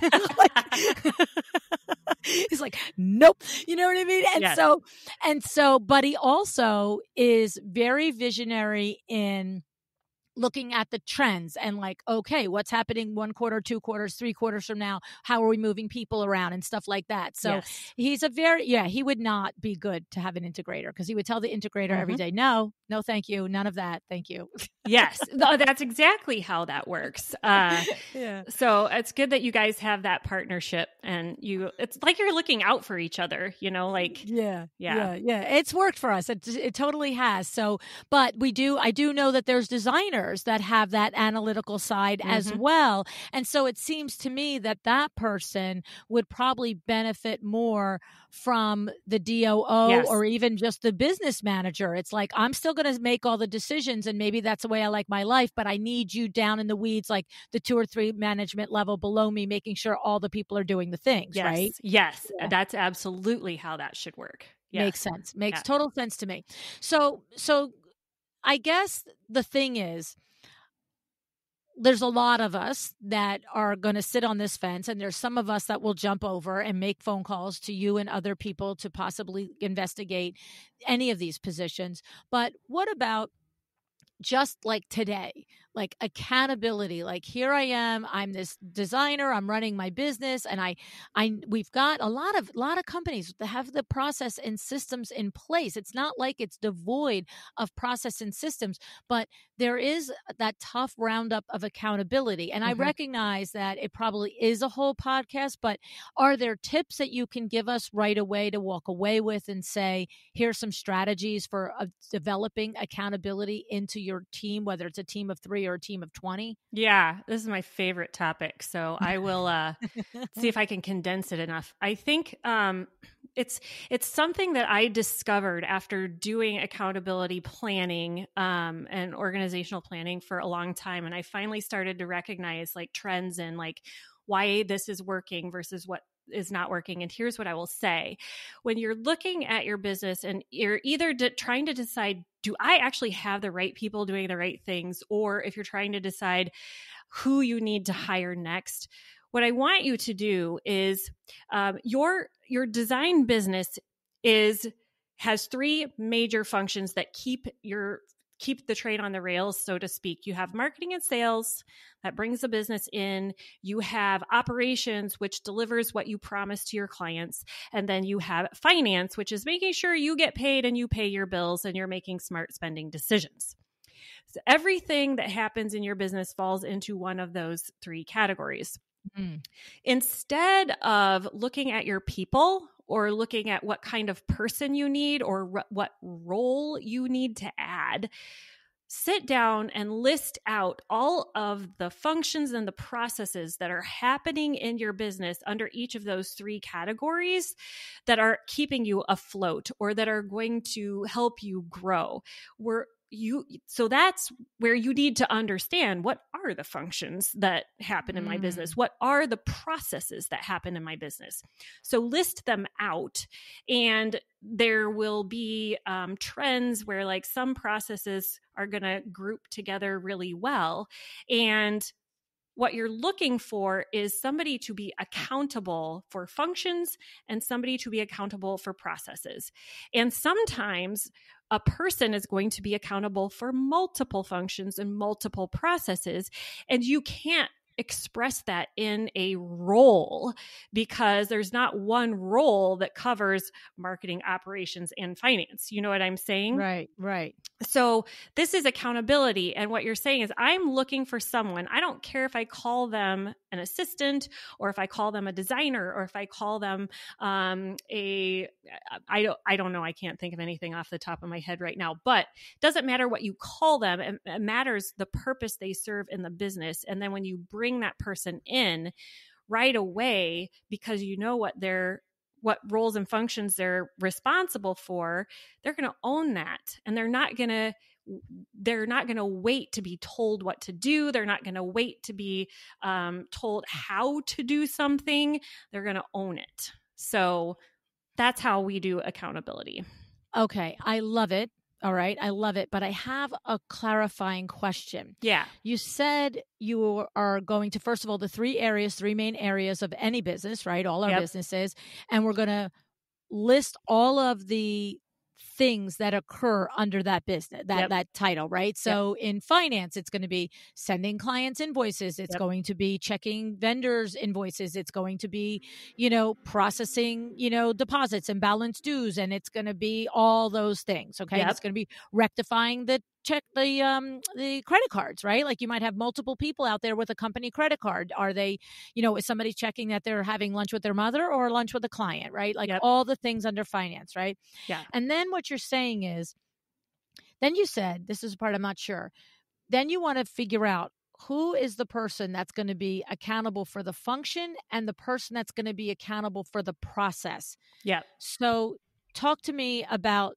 he's like, nope. You know what I mean? And yes. so, and so, but he also is very visionary in looking at the trends and like okay what's happening one quarter two quarters three quarters from now how are we moving people around and stuff like that so yes. he's a very yeah he would not be good to have an integrator because he would tell the integrator mm-hmm. every day no no thank you none of that thank you yes that's exactly how that works uh, (laughs) yeah so it's good that you guys have that partnership and you it's like you're looking out for each other you know like yeah yeah yeah, yeah. it's worked for us it, it totally has so but we do i do know that there's designers that have that analytical side mm-hmm. as well. And so it seems to me that that person would probably benefit more from the DOO yes. or even just the business manager. It's like, I'm still going to make all the decisions, and maybe that's the way I like my life, but I need you down in the weeds, like the two or three management level below me, making sure all the people are doing the things, yes. right? Yes, yeah. that's absolutely how that should work. Yes. Makes sense. Makes yeah. total sense to me. So, so I guess the thing is, there's a lot of us that are going to sit on this fence, and there's some of us that will jump over and make phone calls to you and other people to possibly investigate any of these positions. But what about just like today? Like accountability like here i am i'm this designer i'm running my business and i i we've got a lot of a lot of companies that have the process and systems in place it's not like it's devoid of process and systems but there is that tough roundup of accountability and mm-hmm. i recognize that it probably is a whole podcast but are there tips that you can give us right away to walk away with and say here's some strategies for uh, developing accountability into your team whether it's a team of 3 or a team of 20? Yeah, this is my favorite topic. So I will uh, (laughs) see if I can condense it enough. I think um, it's it's something that I discovered after doing accountability planning um, and organizational planning for a long time, and I finally started to recognize like trends and like why this is working versus what is not working. And here's what I will say when you're looking at your business and you're either de- trying to decide, do I actually have the right people doing the right things? Or if you're trying to decide who you need to hire next, what I want you to do is um, your your design business is has three major functions that keep your keep the train on the rails, so to speak. You have marketing and sales that brings the business in. You have operations, which delivers what you promise to your clients. And then you have finance, which is making sure you get paid and you pay your bills and you're making smart spending decisions. So everything that happens in your business falls into one of those three categories. Mm. Instead of looking at your people or looking at what kind of person you need or what role you need to add, sit down and list out all of the functions and the processes that are happening in your business under each of those three categories that are keeping you afloat or that are going to help you grow. We're you so that's where you need to understand what are the functions that happen in my business mm. what are the processes that happen in my business so list them out and there will be um, trends where like some processes are going to group together really well and what you're looking for is somebody to be accountable for functions and somebody to be accountable for processes. And sometimes a person is going to be accountable for multiple functions and multiple processes. And you can't express that in a role because there's not one role that covers marketing operations and finance. You know what i'm saying? Right right. So this is accountability and what you're saying is i'm looking for someone. I don't care if i call them an assistant or if i call them a designer or if i call them um, a i don't i don't know. I can't think of anything off the top of my head right now but it doesn't matter what you call them it, it matters the purpose they serve in the business. And then when you bring that person in right away because you know what they're what roles and functions they're responsible for they're going to own that and they're not going to they're not going to wait to be told what to do they're not going to wait to be um, told how to do something they're going to own it. So that's how we do accountability. Okay i love it all right. I love it. But I have a clarifying question. Yeah. You said you are going to, first of all, the three areas, three main areas of any business, right? All our yep. businesses. And we're going to list all of the things that occur under that business that yep. that title right so yep. in finance it's going to be sending clients invoices it's yep. going to be checking vendors invoices it's going to be you know processing you know deposits and balance dues and it's going to be all those things okay it's going to be rectifying the check the um the credit cards right like you might have multiple people out there with a company credit card are they you know is somebody checking that they're having lunch with their mother or lunch with a client right like yep. all the things under finance right yeah and then what you're saying is then you said this is part i'm not sure then you want to figure out who is the person that's going to be accountable for the function and the person that's going to be accountable for the process. Yeah so talk to me about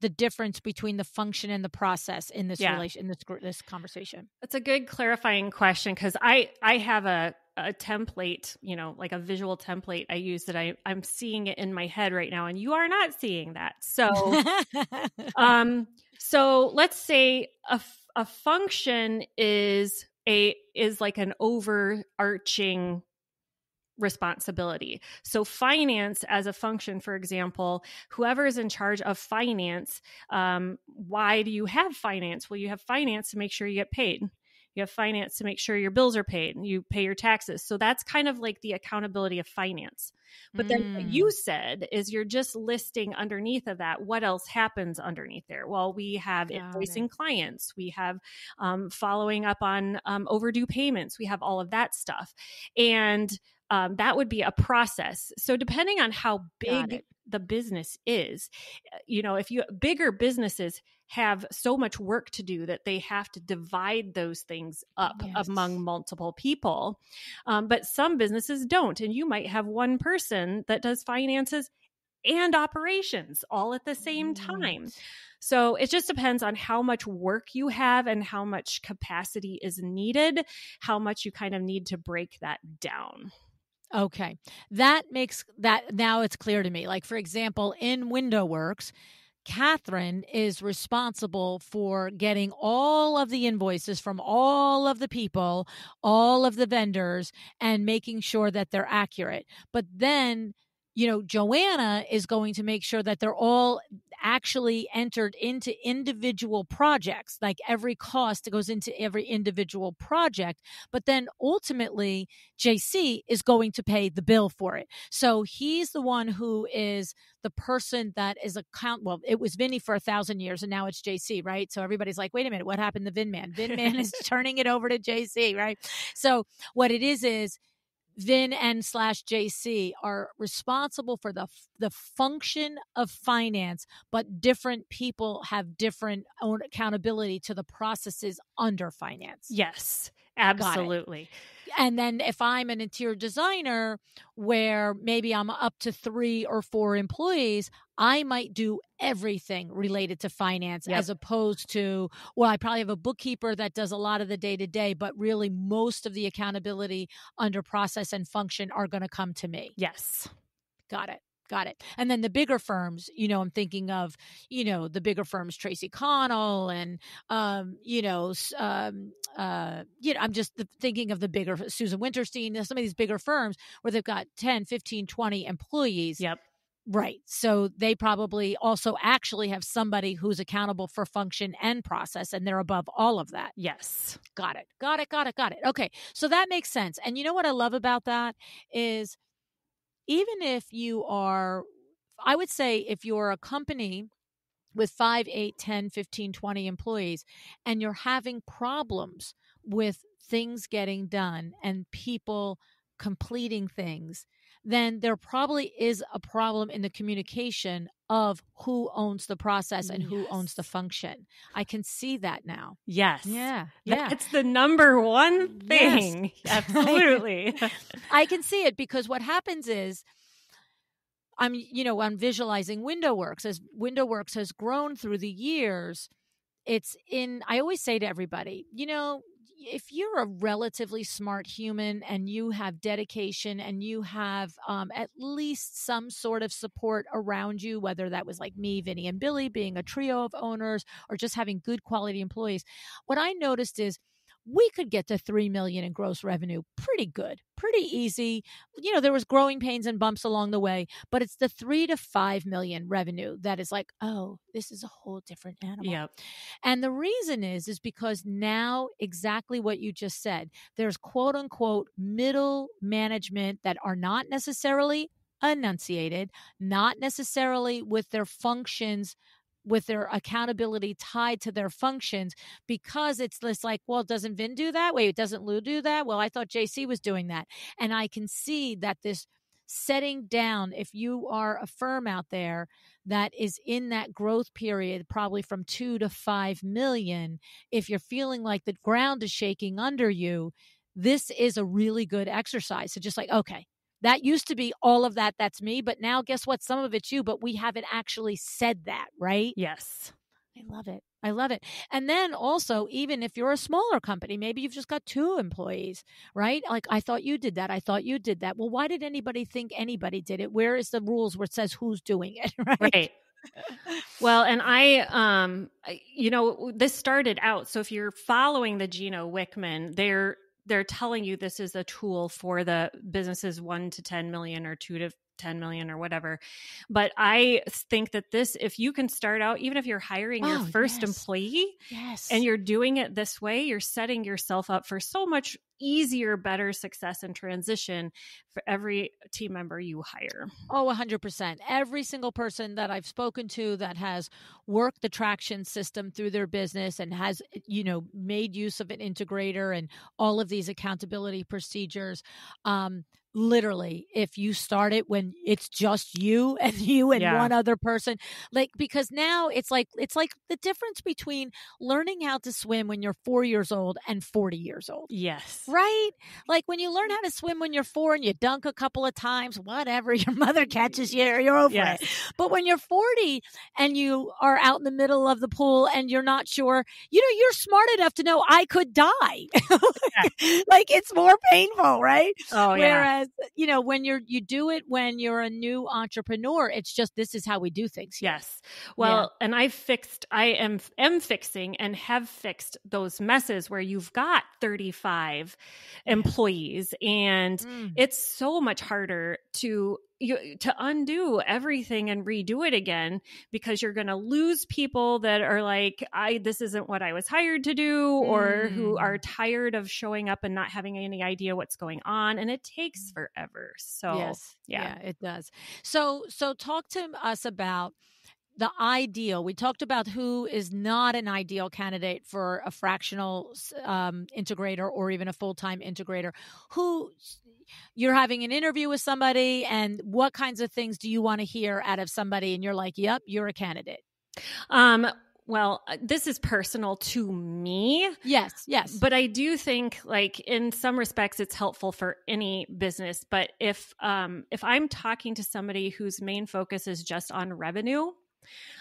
the difference between the function and the process in this yeah. relation in this this conversation that's a good clarifying question because i i have a a template you know like a visual template i use that i i'm seeing it in my head right now and you are not seeing that so (laughs) um so let's say a a function is a is like an overarching responsibility. So, finance as a function, for example, whoever is in charge of finance, um, why do you have finance? Well, you have finance to make sure you get paid. You have finance to make sure your bills are paid. And you pay your taxes. So that's kind of like the accountability of finance. But mm. then what you mm. said is you're just listing underneath of that what else happens underneath there. Well, we have Got invoicing it. clients, we have um, following up on um, overdue payments, we have all of that stuff. And um, that would be a process. So depending on how big the business is, uh, you know, if you bigger businesses have so much work to do that they have to divide those things up yes. among multiple people. Um, but some businesses don't, and you might have one person that does finances and operations all at the same time. So it just depends on how much work you have and how much capacity is needed, how much you kind of need to break that down. Okay. That makes that now it's clear to me. Like, for example, in Window Works, Catherine is responsible for getting all of the invoices from all of the people, all of the vendors, and making sure that they're accurate. But then you know, Joanna is going to make sure that they're all actually entered into individual projects. Like every cost goes into every individual project. But then ultimately, JC is going to pay the bill for it. So he's the one who is the person that is account. Well, it was Vinny for a thousand years, and now it's JC, right? So everybody's like, wait a minute, what happened to Vinman? Vinman is (laughs) turning it over to JC, right? So what it is is Vin and slash JC are responsible for the the function of finance, but different people have different own accountability to the processes under finance. Yes, absolutely. And then if I'm an interior designer where maybe I'm up to three or four employees, I might do everything related to finance yep. as opposed to, well, I probably have a bookkeeper that does a lot of the day to day, but really most of the accountability under process and function are going to come to me. Yes. Got it. Got it. And then the bigger firms, you know, I'm thinking of, you know, the bigger firms, Tracy Connell and, um, you know, um, uh, you know, I'm just thinking of the bigger Susan Winterstein, some of these bigger firms where they've got 10, 15, 20 employees. Yep Right. So they probably also actually have somebody who's accountable for function and process, and they're above all of that. Yes. Got it. Got it. Got it. Got it. Okay. So that makes sense. And you know what I love about that is even if you are, I would say, if you're a company with 5, 8, 10, 15, 20 employees, and you're having problems with things getting done and people completing things, then there probably is a problem in the communication of who owns the process and yes. who owns the function. I can see that now. Yes. Yeah. Yeah. It's the number one thing. Yes. (laughs) Absolutely. (laughs) I can see it because what happens is I'm, you know, I'm visualizing WindowWorks as WindowWorks has grown through the years. It's in, I always say to everybody, you know, if you're a relatively smart human and you have dedication and you have um, at least some sort of support around you, whether that was like me, Vinny, and Billy being a trio of owners or just having good quality employees, what I noticed is we could get to 3 million in gross revenue pretty good pretty easy you know there was growing pains and bumps along the way but it's the 3 to 5 million revenue that is like oh this is a whole different animal yep. and the reason is is because now exactly what you just said there's quote unquote middle management that are not necessarily enunciated not necessarily with their functions with their accountability tied to their functions because it's this like, well, doesn't Vin do that? Wait, doesn't Lou do that? Well, I thought JC was doing that. And I can see that this setting down, if you are a firm out there that is in that growth period, probably from two to five million, if you're feeling like the ground is shaking under you, this is a really good exercise. So just like, okay, that used to be all of that. That's me. But now, guess what? Some of it's you, but we haven't actually said that, right? Yes. I love it. I love it. And then also, even if you're a smaller company, maybe you've just got two employees, right? Like, I thought you did that. I thought you did that. Well, why did anybody think anybody did it? Where is the rules where it says who's doing it, (laughs) right? Right. well, and I, um, you know, this started out. So if you're following the Gino Wickman, they're they're telling you this is a tool for the businesses 1 to 10 million or 2 to 10 million or whatever. But I think that this, if you can start out, even if you're hiring oh, your first yes. employee yes. and you're doing it this way, you're setting yourself up for so much easier, better success and transition for every team member you hire. Oh, 100%. Every single person that I've spoken to that has worked the traction system through their business and has, you know, made use of an integrator and all of these accountability procedures, um, literally if you start it when it's just you and (laughs) you and yeah. one other person like because now it's like it's like the difference between learning how to swim when you're 4 years old and 40 years old yes right like when you learn how to swim when you're 4 and you dunk a couple of times whatever (laughs) your mother catches you or you're over yes. it but when you're 40 and you are out in the middle of the pool and you're not sure you know you're smart enough to know I could die like, (laughs) yeah. like it's more painful right oh yeah Whereas, you know, when you're you do it when you're a new entrepreneur, it's just this is how we do things. Here. Yes. Well, yeah. and I've fixed I am am fixing and have fixed those messes where you've got 35 employees and mm. it's so much harder to you to undo everything and redo it again because you're going to lose people that are like i this isn't what i was hired to do or who are mm. tired of showing up and not having any idea what's going on and it takes mm. forever. So yes. yeah, yeah it does. So so talk to us about the ideal. We talked about who is not an ideal candidate for a fractional um, integrator or even a full-time integrator. Who you're having an interview with somebody and what kinds of things do you want to hear out of somebody and you're like yep you're a candidate um well, uh, this is personal to me. Yes, yes. But I do think like in some respects it's helpful for any business, but if um if I'm talking to somebody whose main focus is just on revenue,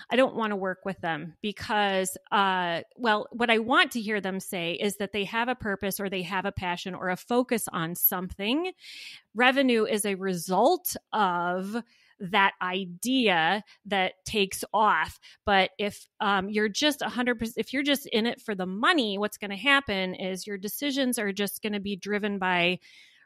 I don't want to work with them because, uh, well, what I want to hear them say is that they have a purpose or they have a passion or a focus on something. Revenue is a result of that idea that takes off. But if um, you're just 100%, if you're just in it for the money, what's going to happen is your decisions are just going to be driven by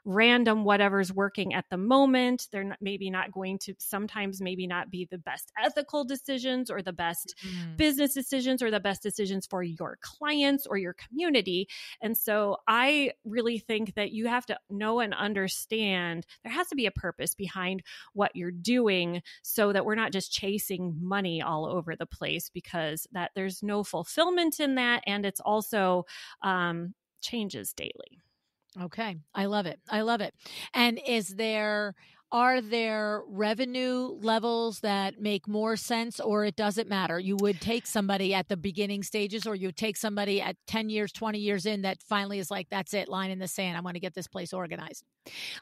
random whatever's working at the moment. They're not, maybe not going to sometimes maybe not be the best ethical decisions or the best mm. business decisions or the best decisions for your clients or your community. And so I really think that you have to know and understand there has to be a purpose behind what you're doing so that we're not just chasing money all over the place because that there's no fulfillment in that and it's also um, changes daily. Okay. I love it. I love it. And is there are there revenue levels that make more sense or it doesn't matter you would take somebody at the beginning stages or you take somebody at 10 years 20 years in that finally is like that's it line in the sand i want to get this place organized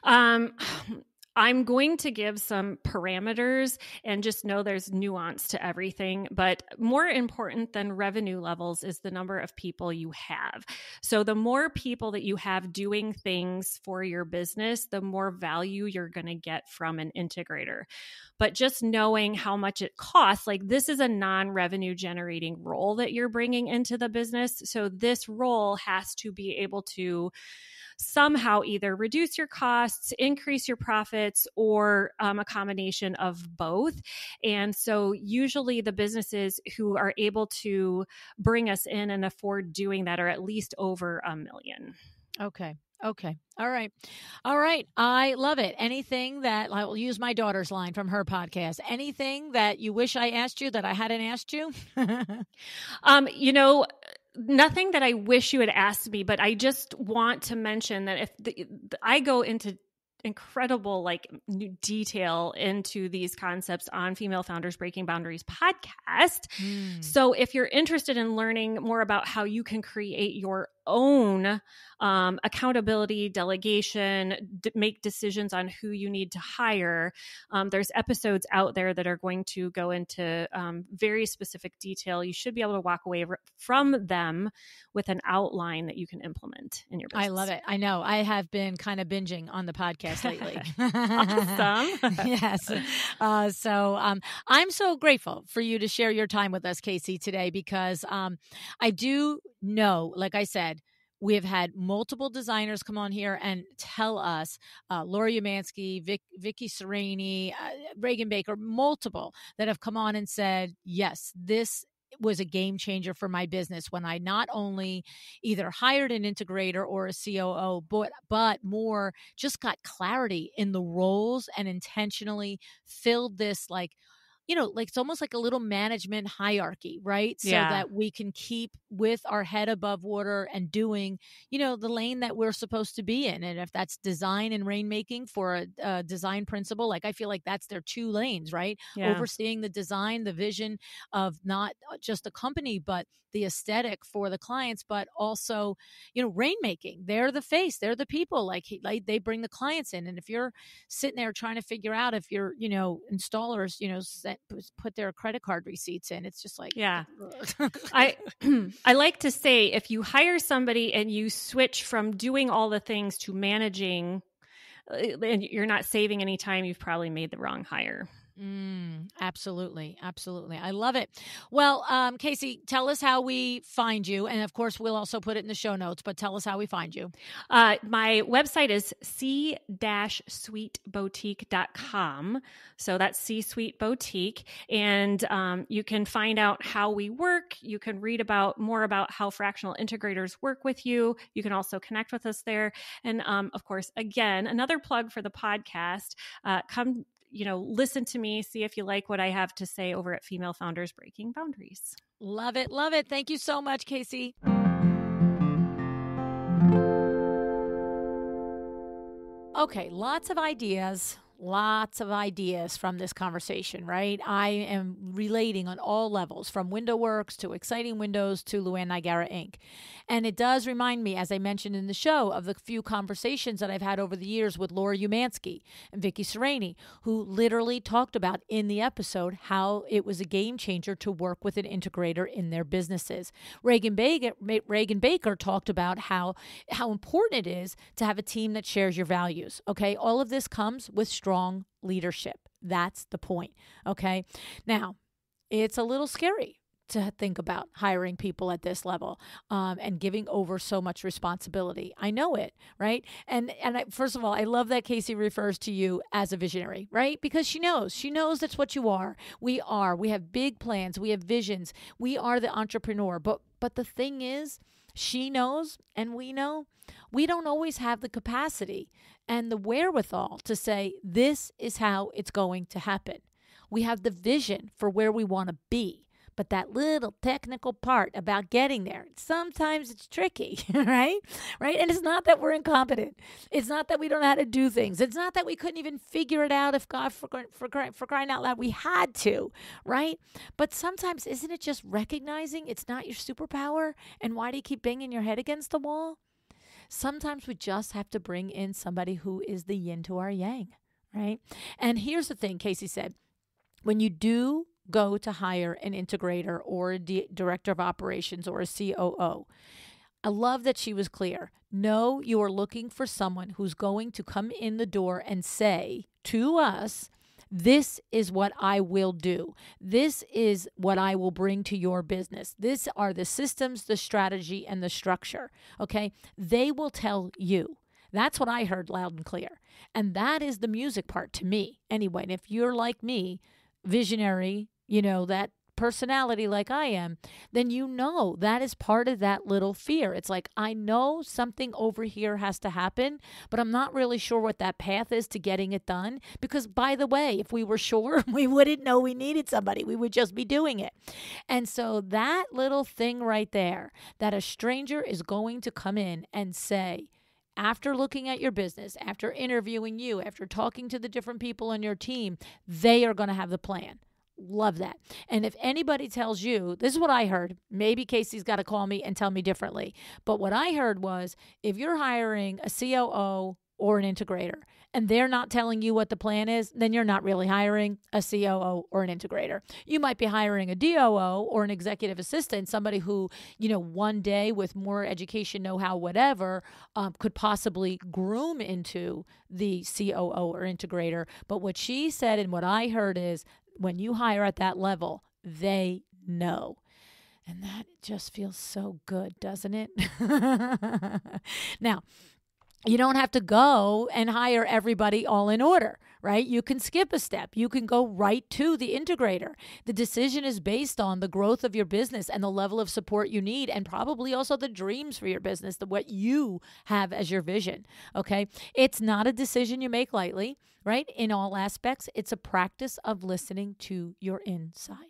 um (sighs) I'm going to give some parameters and just know there's nuance to everything. But more important than revenue levels is the number of people you have. So the more people that you have doing things for your business, the more value you're going to get from an integrator. But just knowing how much it costs, like this is a non revenue generating role that you're bringing into the business. So this role has to be able to somehow either reduce your costs, increase your profits, or um, a combination of both. And so, usually, the businesses who are able to bring us in and afford doing that are at least over a million. Okay. Okay. All right. All right. I love it. Anything that I will use my daughter's line from her podcast. Anything that you wish I asked you that I hadn't asked you? (laughs) um, you know, nothing that I wish you had asked me, but I just want to mention that if the, I go into incredible like new detail into these concepts on female founders breaking boundaries podcast mm. so if you're interested in learning more about how you can create your own um, accountability, delegation, d- make decisions on who you need to hire. Um, there's episodes out there that are going to go into um, very specific detail. You should be able to walk away r- from them with an outline that you can implement in your business. I love it. I know. I have been kind of binging on the podcast lately. (laughs) (laughs) awesome. (laughs) yes. Uh, so um, I'm so grateful for you to share your time with us, Casey, today because um, I do know, like I said, we have had multiple designers come on here and tell us uh, Laura Umansky, Vic, Vicky Sereni, uh, Reagan Baker, multiple that have come on and said, yes, this was a game changer for my business when I not only either hired an integrator or a COO, but but more just got clarity in the roles and intentionally filled this like you know, like it's almost like a little management hierarchy, right? So yeah. that we can keep with our head above water and doing, you know, the lane that we're supposed to be in. And if that's design and rainmaking for a, a design principle, like I feel like that's their two lanes, right? Yeah. Overseeing the design, the vision of not uh, just the company, but the aesthetic for the clients, but also, you know, rainmaking. They're the face, they're the people. Like, like they bring the clients in. And if you're sitting there trying to figure out if your, you know, installers, you know, set put their credit card receipts in. It's just like yeah. I (clears throat) (clears throat) I like to say if you hire somebody and you switch from doing all the things to managing, uh, and you're not saving any time, you've probably made the wrong hire. Mm, absolutely. Absolutely. I love it. Well, um, Casey, tell us how we find you. And of course, we'll also put it in the show notes, but tell us how we find you. Uh, my website is c suiteboutique.com. So that's C Suite Boutique. And um, you can find out how we work. You can read about more about how fractional integrators work with you. You can also connect with us there. And um, of course, again, another plug for the podcast. Uh, come you know, listen to me, see if you like what I have to say over at Female Founders Breaking Boundaries. Love it. Love it. Thank you so much, Casey. Okay, lots of ideas lots of ideas from this conversation, right? I am relating on all levels from Window Works to Exciting Windows to LuAnn Nigara Inc. And it does remind me, as I mentioned in the show, of the few conversations that I've had over the years with Laura Umansky and Vicky Sereni, who literally talked about in the episode how it was a game changer to work with an integrator in their businesses. Reagan Baker, Reagan Baker talked about how how important it is to have a team that shares your values. Okay, all of this comes with strong strong leadership. That's the point. Okay. Now, it's a little scary to think about hiring people at this level um, and giving over so much responsibility. I know it, right? And and I, first of all, I love that Casey refers to you as a visionary, right? Because she knows, she knows that's what you are. We are. We have big plans. We have visions. We are the entrepreneur. But but the thing is, she knows, and we know, we don't always have the capacity and the wherewithal to say this is how it's going to happen. We have the vision for where we want to be but that little technical part about getting there, sometimes it's tricky, (laughs) right? Right? And it's not that we're incompetent. It's not that we don't know how to do things. It's not that we couldn't even figure it out if God, for, for, for crying out loud, we had to, right? But sometimes, isn't it just recognizing it's not your superpower? And why do you keep banging your head against the wall? Sometimes we just have to bring in somebody who is the yin to our yang, right? And here's the thing Casey said when you do go to hire an integrator or a D- director of operations or a COO. I love that she was clear. No, you are looking for someone who's going to come in the door and say to us, this is what I will do. This is what I will bring to your business. This are the systems, the strategy, and the structure. Okay. They will tell you. That's what I heard loud and clear. And that is the music part to me. Anyway, and if you're like me, visionary, you know, that personality like I am, then you know that is part of that little fear. It's like, I know something over here has to happen, but I'm not really sure what that path is to getting it done. Because, by the way, if we were sure, (laughs) we wouldn't know we needed somebody. We would just be doing it. And so, that little thing right there that a stranger is going to come in and say, after looking at your business, after interviewing you, after talking to the different people on your team, they are going to have the plan. Love that. And if anybody tells you, this is what I heard, maybe Casey's got to call me and tell me differently. But what I heard was if you're hiring a COO or an integrator and they're not telling you what the plan is, then you're not really hiring a COO or an integrator. You might be hiring a DOO or an executive assistant, somebody who, you know, one day with more education, know how, whatever, um, could possibly groom into the COO or integrator. But what she said and what I heard is when you hire at that level, they know. And that just feels so good, doesn't it? (laughs) now, you don't have to go and hire everybody all in order, right? You can skip a step. You can go right to the integrator. The decision is based on the growth of your business and the level of support you need, and probably also the dreams for your business, the what you have as your vision. Okay. It's not a decision you make lightly, right? In all aspects, it's a practice of listening to your inside.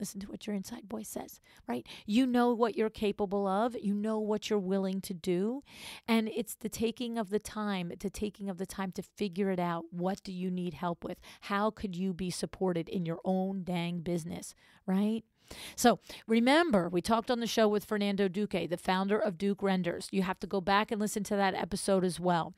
Listen to what your inside voice says, right? You know what you're capable of, you know what you're willing to do, and it's the taking of the time, the taking of the time to figure it out. What do you need help with? How could you be supported in your own dang business, right? So remember, we talked on the show with Fernando Duque, the founder of Duke Renders. You have to go back and listen to that episode as well.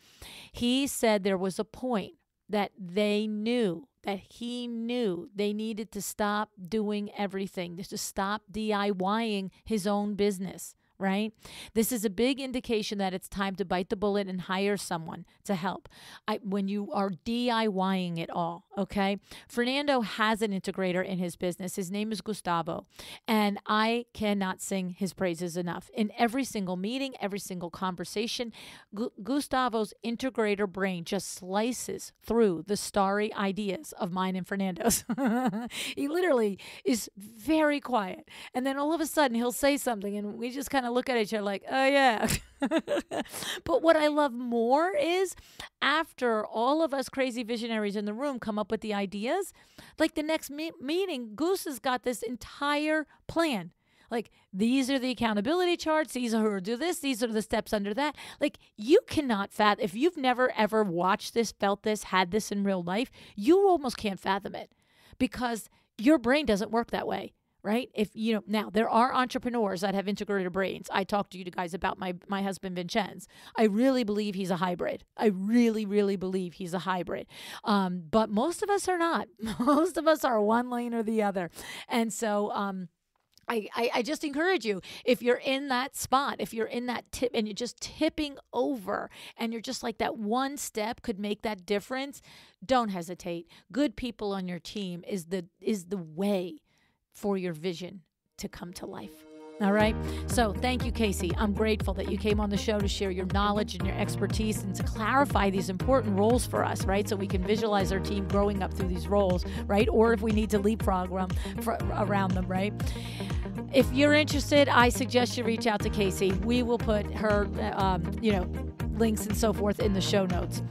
He said there was a point that they knew that he knew they needed to stop doing everything, to stop DIYing his own business right? This is a big indication that it's time to bite the bullet and hire someone to help. I, when you are DIYing it all, okay? Fernando has an integrator in his business. His name is Gustavo, and I cannot sing his praises enough. In every single meeting, every single conversation, Gu- Gustavo's integrator brain just slices through the starry ideas of mine and Fernando's. (laughs) he literally is very quiet. And then all of a sudden he'll say something and we just kind of look at each other like, oh, yeah. (laughs) but what I love more is after all of us crazy visionaries in the room come up with the ideas, like the next me- meeting, Goose has got this entire plan. Like these are the accountability charts. These are who do this. These are the steps under that. Like you cannot fathom if you've never ever watched this, felt this, had this in real life. You almost can't fathom it because your brain doesn't work that way right? If you know now there are entrepreneurs that have integrated brains. I talked to you guys about my my husband Vincenz. I really believe he's a hybrid. I really really believe he's a hybrid. Um, but most of us are not. (laughs) Most of us are one lane or the other, and so. Um, I, I, I, just encourage you if you're in that spot, if you're in that tip and you're just tipping over and you're just like that one step could make that difference, don't hesitate. Good people on your team is the is the way for your vision to come to life. All right. So thank you, Casey. I'm grateful that you came on the show to share your knowledge and your expertise and to clarify these important roles for us, right? So we can visualize our team growing up through these roles, right? Or if we need to leapfrog around, around them, right? If you're interested, I suggest you reach out to Casey. We will put her, um, you know, links and so forth in the show notes.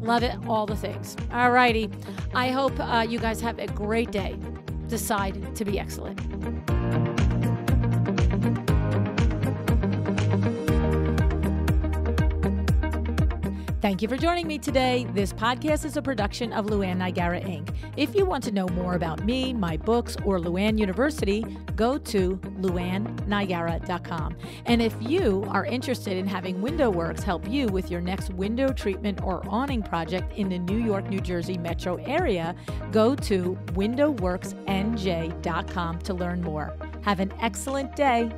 Love it, all the things. All righty. I hope uh, you guys have a great day. Decide to be excellent. Thank you for joining me today. This podcast is a production of LuAnn Nigara Inc. If you want to know more about me, my books, or LuAnn University, go to luannnigara.com. And if you are interested in having WindowWorks help you with your next window treatment or awning project in the New York, New Jersey metro area, go to windowworksnj.com to learn more. Have an excellent day.